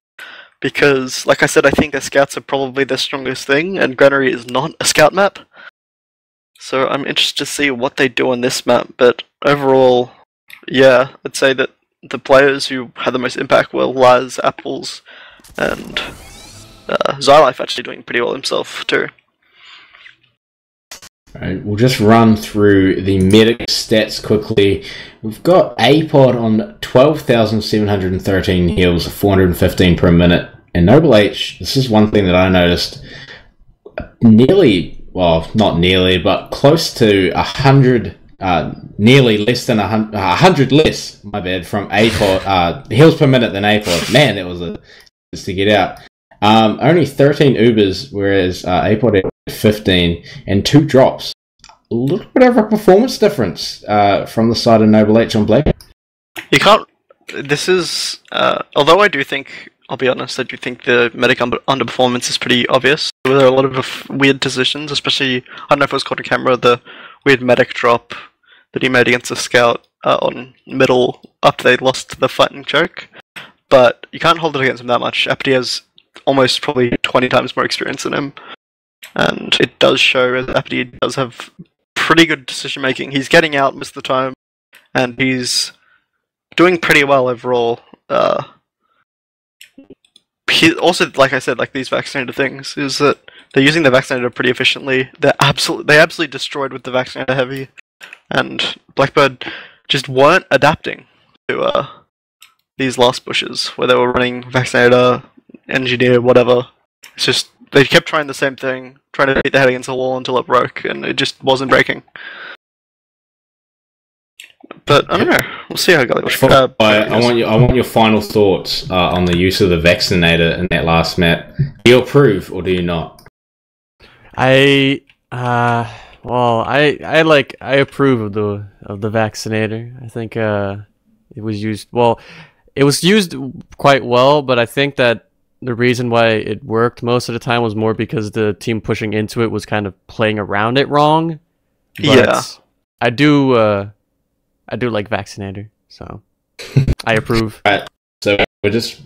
because, like I said, I think the scouts are probably the strongest thing, and Granary is not a scout map. So I'm interested to see what they do on this map. But overall, yeah, I'd say that the players who had the most impact were Laz, Apples, and uh, Xylife actually doing pretty well himself too. Right, we'll just run through the medic stats quickly. We've got APOD on 12,713 heals, 415 per minute. And Noble H, this is one thing that I noticed. Nearly, well, not nearly, but close to 100, uh, nearly less than 100, uh, 100 less, my bad, from APOD, uh, heals per minute than APOD. Man, that was a just to get out. Um, only 13 Ubers, whereas uh, APOD 15 and two drops. A little bit of a performance difference uh, from the side of Noble H on Black. You can't. This is. Uh, although I do think, I'll be honest, I do think the medic under- underperformance is pretty obvious. There were a lot of weird decisions, especially. I don't know if it was caught on camera, the weird medic drop that he made against the scout uh, on middle after they lost the fighting choke. But you can't hold it against him that much. Apathy has almost probably 20 times more experience than him. And it does show that Apathy does have pretty good decision making. He's getting out most of the time, and he's doing pretty well overall. Uh, he also, like I said, like these vaccinator things is that they're using the vaccinator pretty efficiently. They're absolutely they absolutely destroyed with the vaccinator heavy, and Blackbird just weren't adapting to uh, these last bushes where they were running vaccinator, engineer, whatever. It's just they kept trying the same thing, trying to beat their head against the wall until it broke, and it just wasn't breaking. But I don't know. We'll see how it goes. Uh, I, I want you, I want your final thoughts uh, on the use of the vaccinator in that last map. Do you approve or do you not? I uh well I I like I approve of the of the vaccinator. I think uh it was used well it was used quite well, but I think that the reason why it worked most of the time was more because the team pushing into it was kind of playing around it wrong. But Yeah. I do uh I do like vaccinator, so I approve. Right, So we're just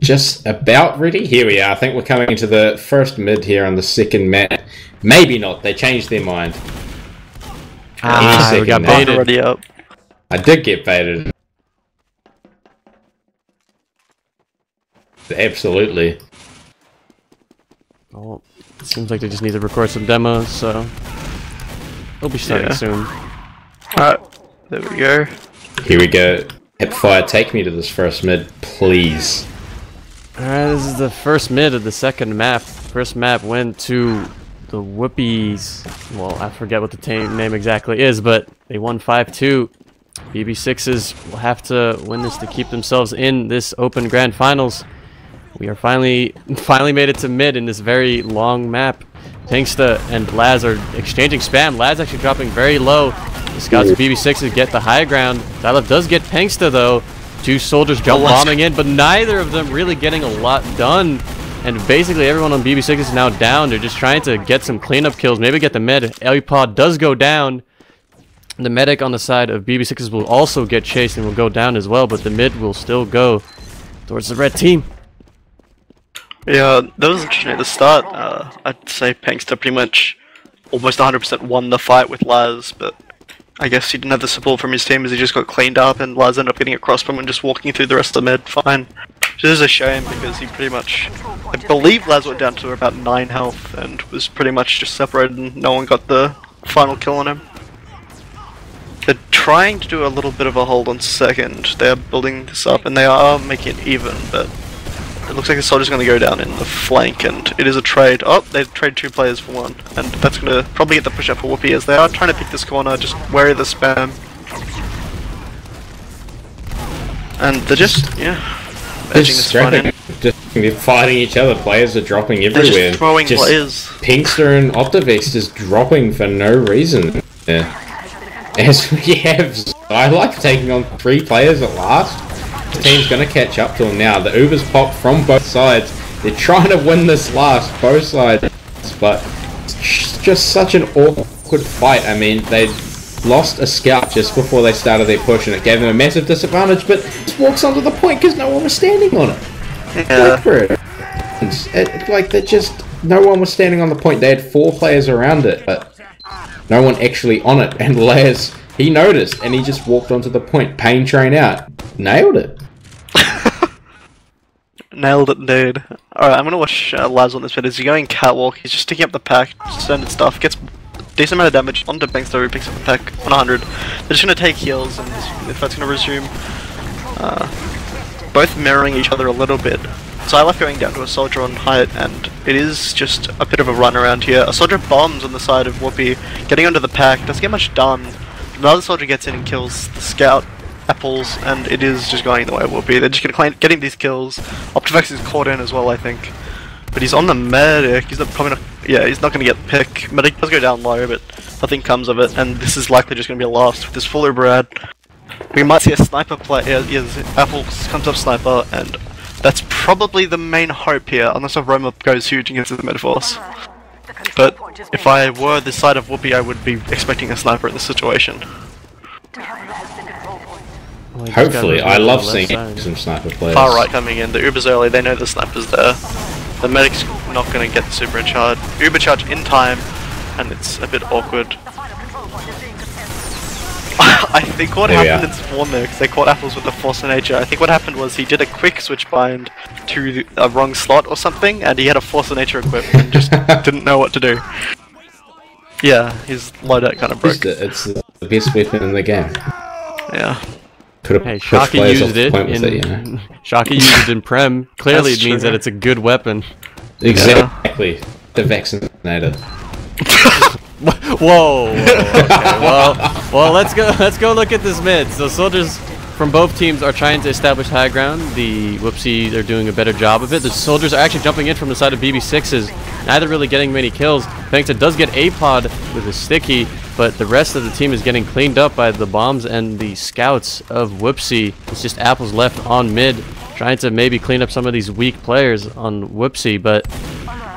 just about ready. Here we are. I think we're coming into the first mid here on the second map. Maybe not. They changed their mind. Ah, we got second I'm baited. already up. I did get baited. Absolutely. Well, it seems like they just need to record some demos, so we'll be starting Yeah. soon. Alright, there we go. Here we go. HiipFire, take me to this first mid, please. Alright, this is the first mid of the second map. First map went to the Whoopies. Well, I forget what the ta- name exactly is, but they won 5-2. BB6s will have to win this to keep themselves in this Open Grand Finals. We are finally finally made it to mid in this very long map. Tanksta and Laz are exchanging spam. Laz actually dropping very low. The scouts of BB6s get the high ground. Xylev does get Tanksta though. Two soldiers jump let's- bombing in, but neither of them really getting a lot done. And basically everyone on BB6 is now down. They're just trying to get some cleanup kills, maybe get the med. Elipod does go down. The medic on the side of BB6s will also get chased and will go down as well, but the mid will still go towards the red team. Yeah, that was interesting at the start. Uh, I'd say Pankster pretty much almost 100% won the fight with Laz, but I guess he didn't have the support from his team as he just got cleaned up, and Laz ended up getting a crossbow and just walking through the rest of the mid fine. Which is a shame because he pretty much, I believe Laz went down to about 9 health and was pretty much just separated and no one got the final kill on him. They're trying to do a little bit of a hold on second. They're building this up and they are making it even, but it looks like the soldier's going to go down in the flank and it is a trade. Oh, they trade two players for one. And that's going to probably get the push up for Whoopi as they are trying to pick this corner, just wary the spam. And they're just, yeah, edging this scrapping, end. just they're fighting each other. Players are dropping They're everywhere. just throwing Just players. Pinkster and Optivex just dropping for no reason. Yeah. As we have, I like taking on three players at last. Team's gonna catch up to them now. The Ubers pop from both sides. They're trying to win this last, both sides, but it's just such an awkward fight. I mean, they lost a scout just before they started their push, and it gave them a massive disadvantage. But just walks onto the point because no one was standing on it. Yeah. Blackbird. It's, it, like they just no one was standing on the point. They had four players around it, but no one actually on it. And Laz, he noticed and he just walked onto the point. Pain train out, nailed it. Nailed it, dude. Alright, I'm gonna watch uh, Laz on this bit. Is he going catwalk? He's just sticking up the pack, standard stuff, gets decent amount of damage onto Bankster, who picks up the pack on 100. They're just gonna take heals, and if that's gonna resume, uh, both mirroring each other a little bit. So I left going down to a soldier on height, and it is just a bit of a run around here. A soldier bombs on the side of Whoopi, getting onto the pack, doesn't get much done. Another soldier gets in and kills the scout, apples, and it is just going the way it will be. They're just gonna claim, getting these kills. Optivex is caught in as well, I think. But he's on the medic. He's not probably not. Yeah, he's not gonna get pick. Medic does go down low, but nothing comes of it. And this is likely just gonna be a last with this full Uberad. We might see a sniper play. Uh, yeah, yes, Apples comes up sniper, and that's probably the main hope here, unless Roamer goes huge and gets the Metaforce. But if I were the side of Whoopi, I would be expecting a sniper in this situation. Well, he just got Hopefully, moved I on the love left seeing side. some sniper players. Far right coming in. The Uber's early. They know the sniper's there. The medic's not going to get the super charge. Uber charge in time, and it's a bit awkward. I think what There happened in Spawn there, because they caught apples with the Force of Nature, I think what happened was he did a quick switch bind to the, a wrong slot or something, and he had a Force of Nature equipped and just didn't know what to do. Yeah, his loadout kind of It's broke. the, it's the best weapon in the game. Yeah. Could have Hey, pushed Shaka used it point in it, you know. Shaka used it in Prem. Clearly, That's it means true. that it's a good weapon. Exactly. The vaccinator. Whoa. whoa, okay, well, well, let's go. Let's go look at this mid. So soldiers from both teams are trying to establish high ground. The Whoopsie, they're doing a better job of it. The soldiers are actually jumping in from the side of BB6s, neither really getting many kills. Bankta does get a pod with a sticky, but the rest of the team is getting cleaned up by the bombs and the scouts of Whoopsie. It's just apples left on mid, trying to maybe clean up some of these weak players on Whoopsie, but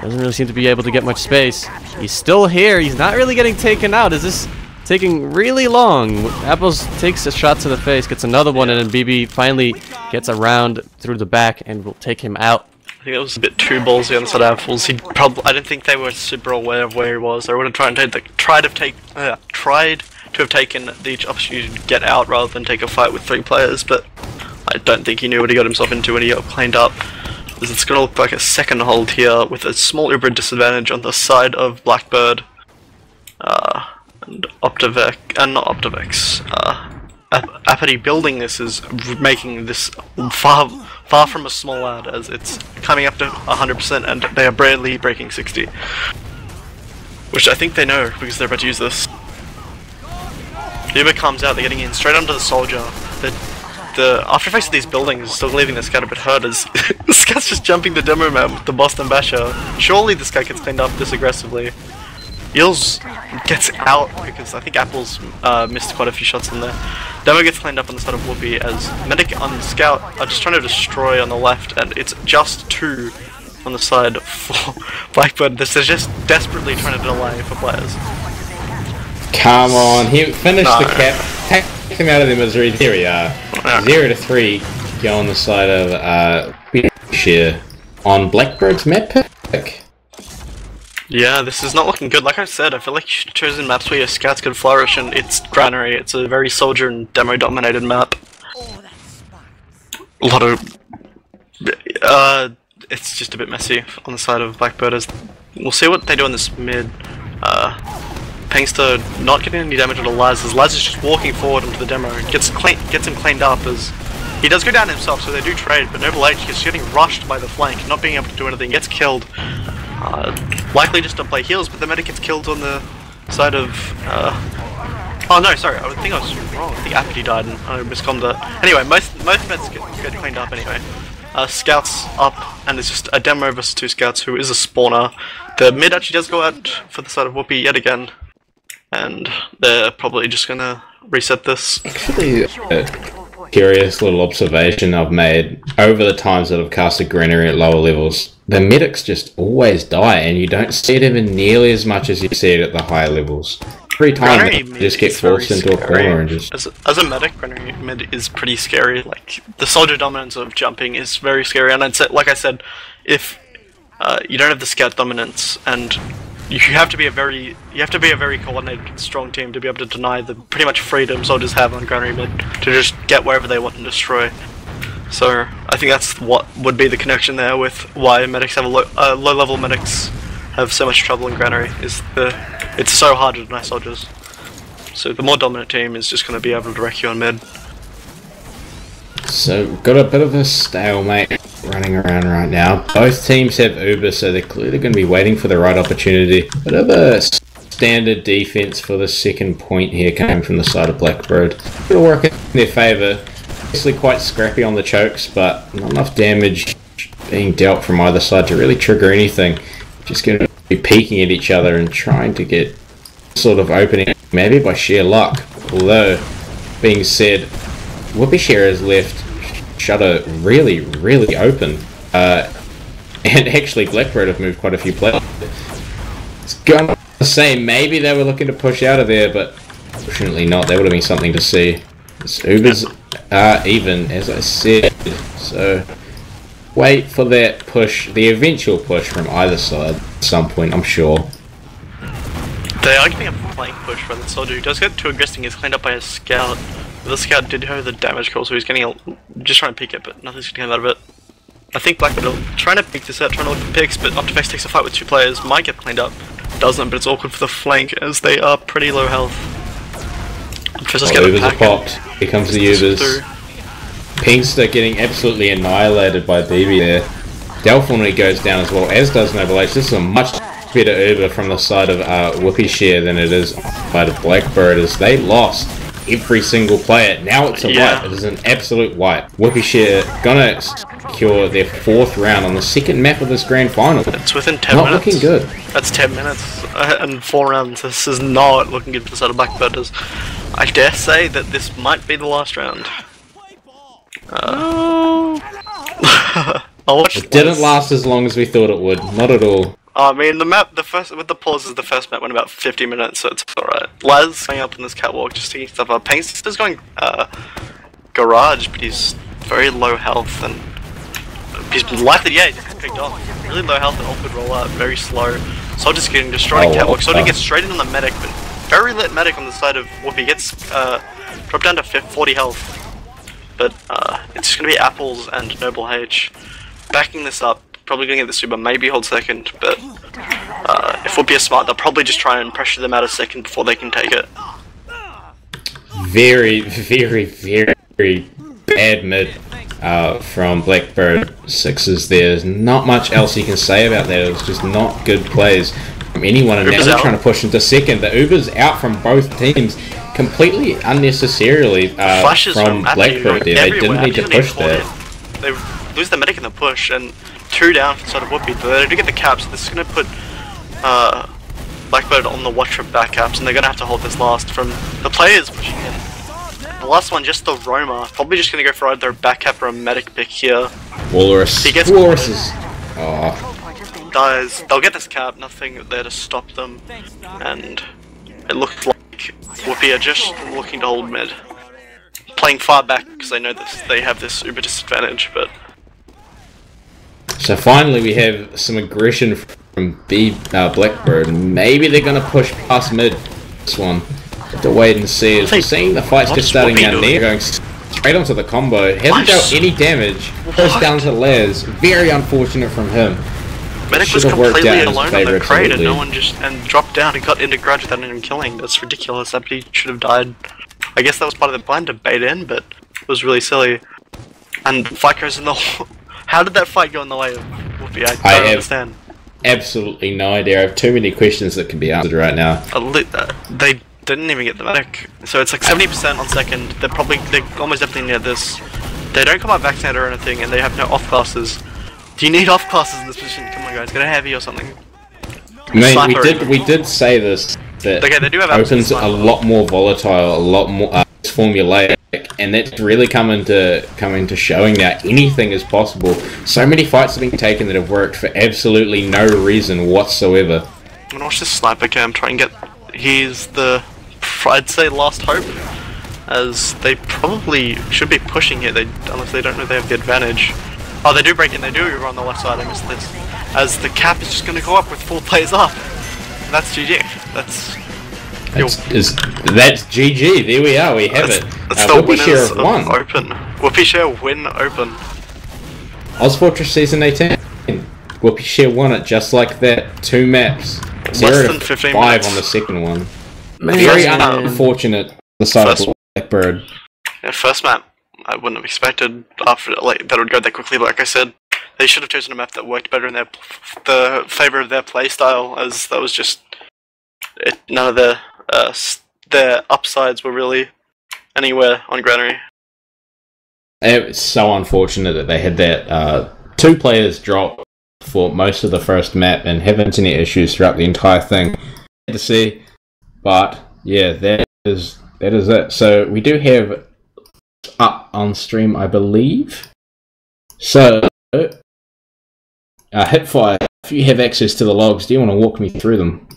doesn't really seem to be able to get much space. He's still here. He's not really getting taken out. Is this taking really long? Apples takes a shot to the face, gets another one, and then BB finally gets around through the back and will take him out. I think it was a bit too ballsy on the side of apples. He probably I don't think they were super aware of where he was. They would have tried to take, tried to take, uh, tried to have taken the opportunity to get out rather than take a fight with three players. But I don't think he knew what he got himself into when he got cleaned up. It's going to look like a second hold here with a small Uber disadvantage on the side of Blackbird. Uh, and and not Optivex. Uh, Ap- Apathy building this is making this far far from a small ad as it's coming up to 100% and they are barely breaking 60. Which I think they know because they're about to use this. Uber comes out, they're getting in straight onto the soldier. The, the after effects of these buildings still leaving this guy a bit hurt as this guy's just jumping the demo man with the Boston Basher. Surely this guy gets cleaned up this aggressively. Eels gets out because I think Apple's uh, missed quite a few shots in there. Demo gets cleaned up on the side of Whoopi as Medic on Scout are just trying to destroy on the left, and it's just two on the side for Blackbird. This is just desperately trying to delay for players. Come on, he finished the No. cap. Take him out of the misery. Here we are. Zero to three. Go on the side of uh share on Blackbird's map pick. Yeah, this is not looking good. Like I said, I feel like you've chosen maps where your scouts could flourish, and it's Granary. It's a very soldier and demo dominated map. A lot of. Uh, it's just a bit messy on the side of Blackbirders. We'll see what they do in this mid. Uh, Pangster not getting any damage on Laz, as Laz is just walking forward into the demo. and Gets clean, gets him cleaned up as he does go down himself, so they do trade, but Noble H is getting rushed by the flank, not being able to do anything, gets killed. Uh, likely just to play heals, but the medic gets killed on the side of. Uh, oh no, sorry, I think I was wrong. I think Apathy died and I miscommed that. Anyway, most most meds get, get cleaned up anyway. Uh, scouts up, and it's just a demo versus two scouts who is a spawner. The mid actually does go out for the side of Whoopi yet again, and they're probably just gonna reset this. Actually, a curious little observation I've made over the times that I've casted Granary at lower levels. The medics just always die, and you don't see it even nearly as much as you see it at the higher levels. Every time they just get forced into a corner and just. As a, as a medic, Granary mid is pretty scary. Like the soldier dominance of jumping is very scary, and I'd say, like I said, if uh, you don't have the scout dominance, and you have to be a very you have to be a very coordinated, strong team to be able to deny the pretty much freedom soldiers have on Granary mid to just get wherever they want and destroy. So I think that's what would be the connection there with why medics have a low, uh, low level medics have so much trouble in Granary is the it's so hard to deny soldiers. So the more dominant team is just going to be able to wreck you on mid. So, got a bit of a stalemate running around right now. Both teams have Uber, so they're clearly going to be waiting for the right opportunity. Bit of a standard defense for the second point here coming from the side of Blackbird. It'll work in their favour. Obviously quite scrappy on the chokes, but not enough damage being dealt from either side to really trigger anything. Just going to be peeking at each other and trying to get sort of opening, maybe by sheer luck. Although, being said, WhoopieShare has left Shutter really, really open. Uh, and actually, Blackbird have moved quite a few players. It's gonna say maybe they were looking to push out of there, but fortunately not. That would have been something to see. This Ubers are even, as I said. So wait for that push, the eventual push from either side at some point, I'm sure. They are getting a flank push by the soldier who does get too aggressive. He's cleaned up by a scout. But the scout did have the damage call, so he's getting a, just trying to peek it, but nothing's going to come out of it. I think Blackbird are trying to peek this out, trying to look for picks, but Optivex takes a fight with two players. Might get cleaned up, doesn't, but it's awkward for the flank as they are pretty low health. Just Oh, Ubers are popped. Here comes the Ubers. Pinkster getting absolutely annihilated by BB there. Delphine goes down as well, as does Noble H. This is a much better Uber from the side of uh, WhoopieShare than it is by the Blackbird, as they lost every single player. Now it's a Yeah. wipe. It is an absolute wipe. Share gonna secure their fourth round on the second map of this grand final. It's within 10 Not minutes. looking good. That's 10 minutes uh, and 4 rounds. This is not looking good for the side of Blackbirders. I dare say that this might be the last round. Uh, I'll watch It didn't last as long as we thought it would. Not at all. I mean, the map, the first, with the pauses, the first map went about 50 minutes, so it's alright. Laz going up in this catwalk, just taking stuff up. Pankster's going, uh, garage, but he's very low health, and he's likely, yeah, he's picked off. Really low health and awkward roll out, very slow. Soldier's getting destroyed Oh, in catwalk. well, Soldier gets straight in on the medic, but very lit medic on the side of Whoopi. He gets, uh, dropped down to 40 health. But, uh, it's just gonna be Apples and Noble H. Backing this up, probably gonna get the super, maybe hold second, but uh, if Whoopi are smart, they'll probably just try and pressure them out a second before they can take it. very, very, very bad mid uh, from Blackbird Sixes. There's not much else you can say about that. It was just not good plays from anyone. And now they're trying to push into second. The Uber's out from both teams completely unnecessarily uh, Flashes from from Blackbird there. They didn't need to push that. They lose the medic in the push, and two down for sort of Whoopi. But they do get the caps. This is going to put uh, Blackbird on the watch for back caps, and they're going to have to hold this last from the players pushing in. The last one, just the Roamer. Probably just going to go for either a back cap or a medic pick here. Walrus. He gets Walrus is. Dies. They'll get this cap. Nothing there to stop them, and it looks like Whoopi are just looking to hold mid. Playing far back because they know this. They have this uber disadvantage, but So finally, we have some aggression from B uh, Blackbird. Maybe they're gonna push past mid this one. Have to wait and see. As we're seeing the fight's just starting out there, going straight onto the combo. Hasn't dealt any damage. What? down to Les. Very unfortunate from him. Medic was Should've completely in alone on the crate and no one just and dropped down and got into grudge without anyone killing. That's ridiculous. Somebody should have died. I guess that was part of the plan to bait in, but it was really silly. And goes in the. How did that fight go in the way of Whoopie? I don't I understand. Absolutely no idea. I have too many questions that can be answered right now. Uh, they didn't even get the medic, so it's like seventy percent on second. They're probably they're almost definitely near this. They don't come out vaccinated or anything, and they have no off classes. Do you need off classes in this position? Come on, guys, get a heavy or something. I mean, we did we did say this that Okay, they do have opens a lot more volatile, a lot more uh, formulaic, and that's really coming to coming to showing now. Anything is possible. So many fights have been taken that have worked for absolutely no reason whatsoever. I'm gonna watch this sniper cam, try and get. He's the. I'd say last hope, as they probably should be pushing here. They unless they don't know they have the advantage. Oh, they do break in. They do over on the left side. I missed this. As the cap is just gonna go up with four players up. That's GG. That's. That's, is, that's GG. There we are. We have That's, it. that's Uh, the Whoopie winners of won. Open. WhoopieShare win Open. Ozfortress Season 18. WhoopieShare won it just like that. Two maps. Zero than to 15 five minutes. on the second one. Man, Very man. unfortunate. The side First- of Blackbird. Yeah, first map, I wouldn't have expected after like that would go that quickly. But like I said, they should have chosen a map that worked better in their the favor of their play style, as that was just it, none of their uh, their upsides were really anywhere on Granary. It was so unfortunate that they had that uh, two players drop for most of the first map and have internet issues throughout the entire thing. Had to see, but yeah, that is that is it. So we do have up on stream, I believe. So, uh, HiipFire, if you have access to the logs, do you want to walk me through them?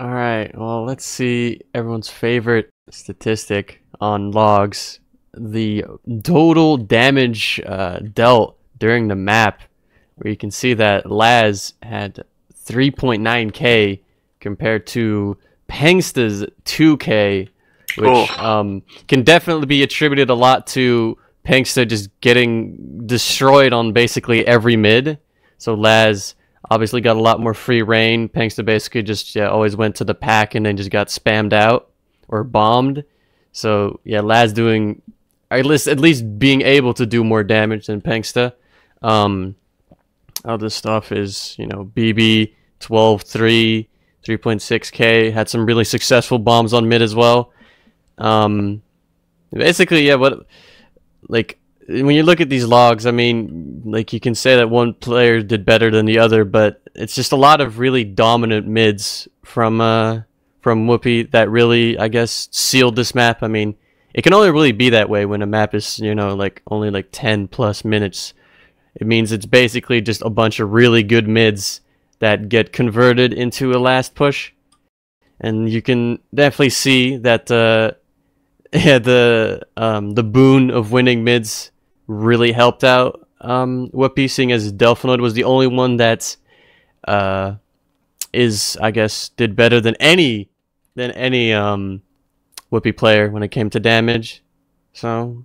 All right. Well, let's see everyone's favorite statistic on logs: the total damage uh, dealt during the map, where you can see that Laz had 3.9k compared to Pengsta's 2k, which Oh. um, can definitely be attributed a lot to Pengsta just getting destroyed on basically every mid. So Laz obviously got a lot more free reign. Pengsta basically just yeah, always went to the pack and then just got spammed out or bombed. So yeah, Laz doing at least at least being able to do more damage than Pengsta. Um, other stuff is you know BB 12 3 3.6k had some really successful bombs on mid as well. Um, basically yeah, what like when you look at these logs, I mean, like you can say that one player did better than the other, but it's just a lot of really dominant mids from uh from Whoopie that really, I guess, sealed this map. I mean, it can only really be that way when a map is, you know, like only like 10 plus minutes. It means it's basically just a bunch of really good mids that get converted into a last push. And you can definitely see that uh yeah, the um the boon of winning mids really helped out um Whoopie seeing as Delphinoid was the only one that uh is I guess did better than any than any um Whoopie player when it came to damage. So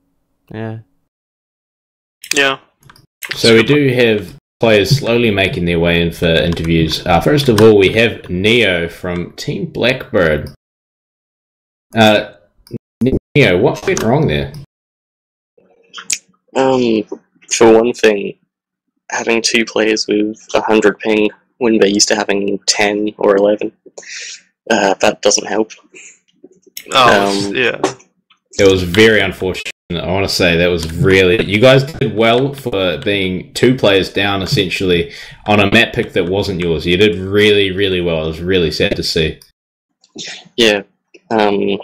yeah. Yeah. So we do have players slowly making their way in for interviews. Uh, first of all, we have Neo from Team Blackbird. Uh, Neo, what went wrong there? Um, for one thing, having two players with 100 ping when they're used to having 10 or 11, uh, that doesn't help. Oh, Um, yeah. It was very unfortunate. I want to say that was really. You guys did well for being two players down, essentially, on a map pick that wasn't yours. You did really, really well. It was really sad to see. Yeah, um,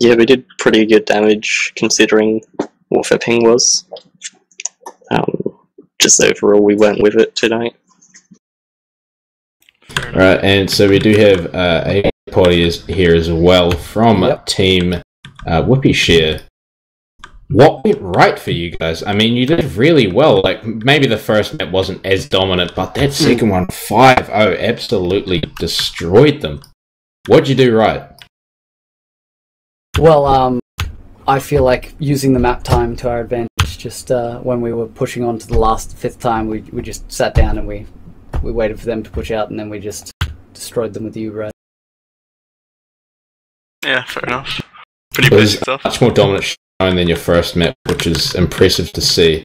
yeah, we did pretty good damage considering what their ping was. Um, just overall, we went with it tonight. Right, and so we do have uh, a party is here as well from Yep. Team uh, WhoopieShare. what went right for you guys? I mean, you did really well. Like maybe the first map wasn't as dominant, but that second one, 5-0, absolutely destroyed them. What'd you do right? Well, um, I feel like using the map time to our advantage. Just uh, when we were pushing on to the last fifth time, we we just sat down and we we waited for them to push out, and then we just destroyed them with you, right? Yeah, fair enough. Pretty It basic stuff. much more dominant showing than your first map, which is impressive to see.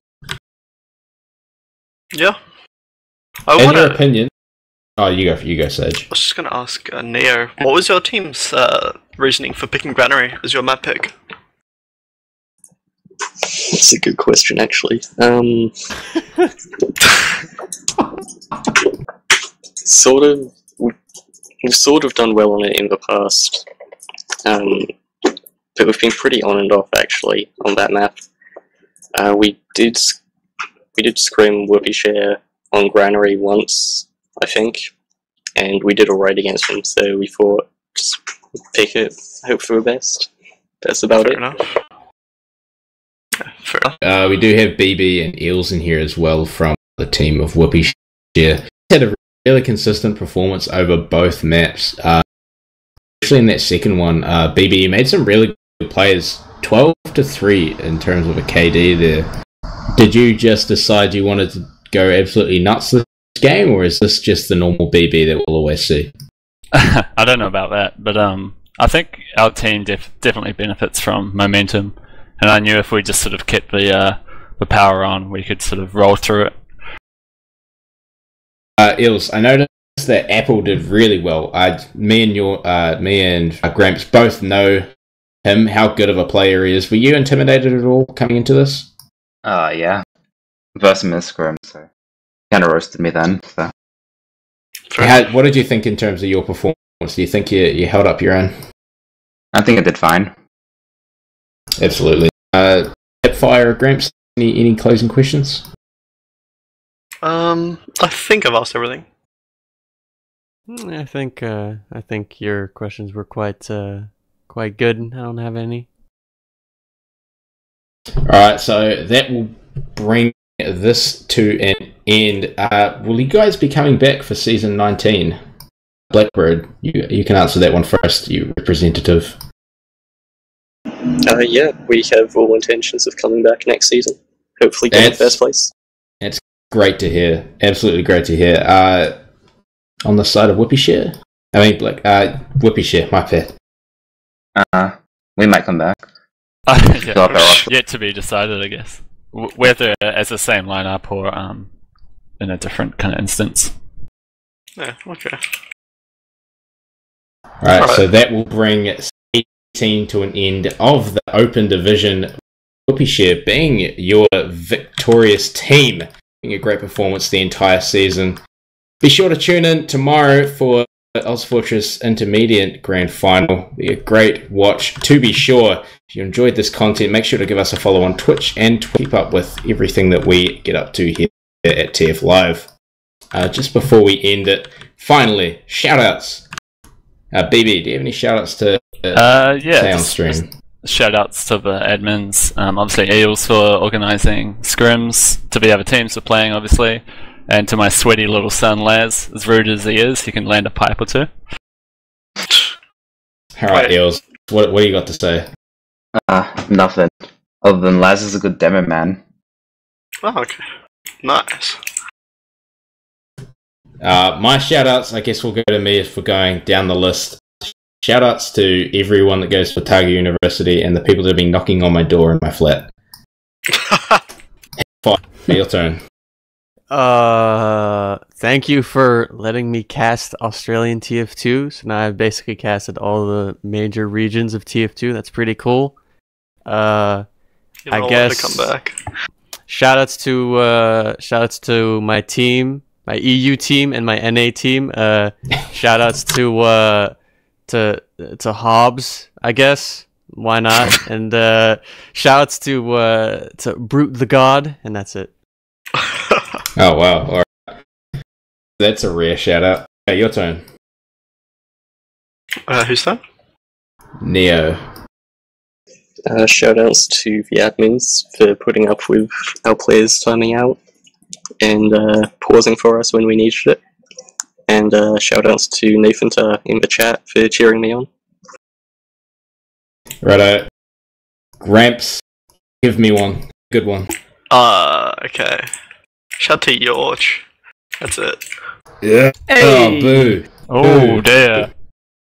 Yeah. I In want your opinion, oh, you go, you go, Sage. I was just gonna ask uh, Neo, what was your team's uh, reasoning for picking Granary as your map pick? That's a good question, actually. Um, sort of, we- we've sort of done well on it in the past, um, but we've been pretty on and off actually on that map. Uh, we did we did scrim Whoopie Share on Granary once, I think, and we did alright against them. So we thought just pick it, hope for the best. That's about fair it. enough. Yeah, fair enough. Uh, we do have BB and Eels in here as well from the team of Whoopi Share. Had a really consistent performance over both maps. Uh, especially in that second one, uh, BB you made some really good players. Twelve to three in terms of a KD there. Did you just decide you wanted to go absolutely nuts this game, or is this just the normal BB that we'll always see? I don't know about that, but um, I think our team def- definitely benefits from momentum, and I knew if we just sort of kept the uh, the power on, we could sort of roll through it. Uh, Eels, I noticed that Apple did really well. I, me and your, uh, me and uh, Gramps both know him, how good of a player he is. Were you intimidated at all coming into this? Uh, yeah. Versus him in scrim, so kind of roasted me then. So How, what did you think in terms of your performance? Do you think you, you held up your own? I think I did fine. Absolutely. Uh, Fire, Gramps, any, any closing questions? Um, I think I've asked everything. Hmm, I think uh, I think your questions were quite uh, quite good. I don't have any. Alright, so that will bring this to an end. Uh, will you guys be coming back for season 19? Blackbird, you, you can answer that one first, you representative. Uh, yeah, we have all intentions of coming back next season. Hopefully, getting That's- first place. That's great to hear. Absolutely great to hear. Uh, on the side of Whippy Share? I mean, like, uh, Whippy Share, my bad. Uh, we might come back. yeah, Fill up our roster. yet to be decided, I guess. W- whether as the same lineup or um, in a different kind of instance. Yeah, okay. Alright, Alright. so that will bring 18 to an end of the Open Division. Whippy Share being your victorious team, being a great performance the entire season. Be sure to tune in tomorrow for the Ozfortress Intermediate Grand Final. Be a great watch to be sure. If you enjoyed this content, make sure to give us a follow on Twitch and keep up with everything that we get up to here at TF Live. Uh, just before we end it, finally, shout outs. Uh, BB, do you have any shout outs to uh, Uh, yeah. say on just- stream? shout outs to the admins. Um, obviously, Eels for organising scrims, to the other teams for playing, obviously, and to my sweaty little son Laz. As rude as he is, he can land a pipe or two. All right, Wait. Eels, what, what do you got to say? Uh, nothing. Other than Laz is a good demo man. Oh, okay. Nice. Uh, my shout outs, I guess, will go to me if we're going down the list. Shout outs to everyone that goes to Otago University and the people that have been knocking on my door in my flat. Your turn. Uh, thank you for letting me cast Australian TF2. So now I've basically casted all the major regions of TF2. That's pretty cool. Uh, You're I not guess- to come back. shoutouts to uh, shoutouts to my team, my EU team, and my NA team. Uh, shoutouts to uh, to to Hobbs, I guess. Why not? and uh, shoutouts to uh, to Brute the God, and that's it. Oh, wow. All right. That's a rare shout out. Okay, your turn. uh, who's that? Neo. Uh, shoutouts to the admins for putting up with our players timing out and uh, pausing for us when we needed it. And uh, shoutouts to Nathan Tar in the chat for cheering me on. Righto. Gramps, give me one. Good one. Uh, okay. Shout to George. That's it. Yeah. Oh, boo. Oh dear.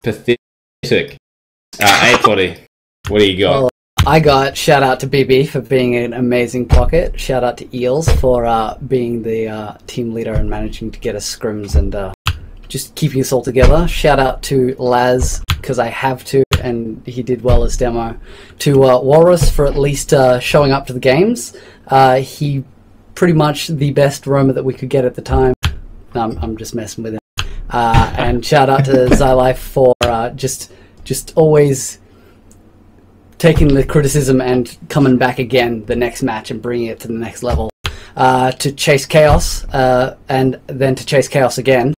Pathetic. Uh, A Potty, what do you got? Well, I got shout out to BB for being an amazing pocket. Shout out to Eels for uh, being the uh, team leader and managing to get us scrims and uh, just keeping us all together. Shout out to Laz because I have to, and he did well as demo. To uh, Walrus for at least uh, showing up to the games. Uh, he pretty much the best Roamer that we could get at the time. No, I'm, I'm just messing with him. Uh, and shout out to Zylife for uh, just just always taking the criticism and coming back again the next match and bringing it to the next level. Uh, to chase chaos, uh, and then to chase chaos again.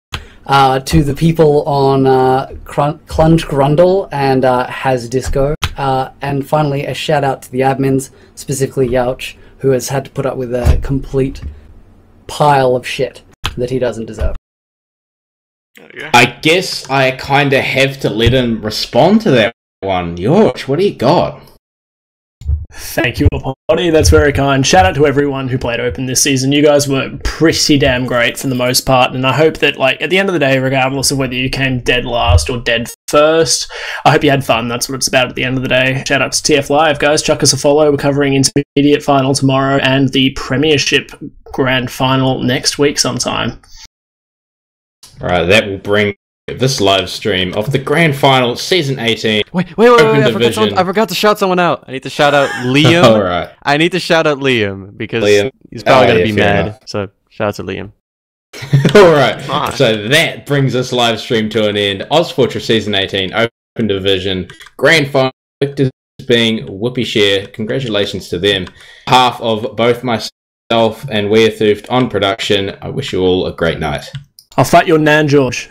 Uh, to the people on uh, Crun- Clunge Grundle and uh, Has Disco. Uh, and finally, a shout out to the admins, specifically Yauch, who has had to put up with a complete pile of shit that he doesn't deserve. There you go. I guess I kind of have to let him respond to that one. Yorch, what do you got? Thank you, Apollo. That's very kind. Shout out to everyone who played Open this season. You guys were pretty damn great for the most part, and I hope that, like, at the end of the day, regardless of whether you came dead last or dead first, I hope you had fun. That's what it's about at the end of the day. Shout out to TF Live, guys. Chuck us a follow. We're covering intermediate final tomorrow and the Premiership Grand Final next week sometime. Alright, that will bring this live stream of the grand final, season 18. Wait, wait, wait, wait, Open I, forgot division. someone, I forgot to shout someone out. I need to shout out Liam. Alright. I need to shout out Liam because Liam. he's probably Oh, gonna yeah, be mad. enough. So shout out to Liam. Alright, Nice. so that brings this live stream to an end. Oz Fortress Season 18, Open Division, Grand Final, victors being Whoopie Share. Congratulations to them. Half of both myself and Wiethoofd on production, I wish you all a great night. I'll fight your Nan, George.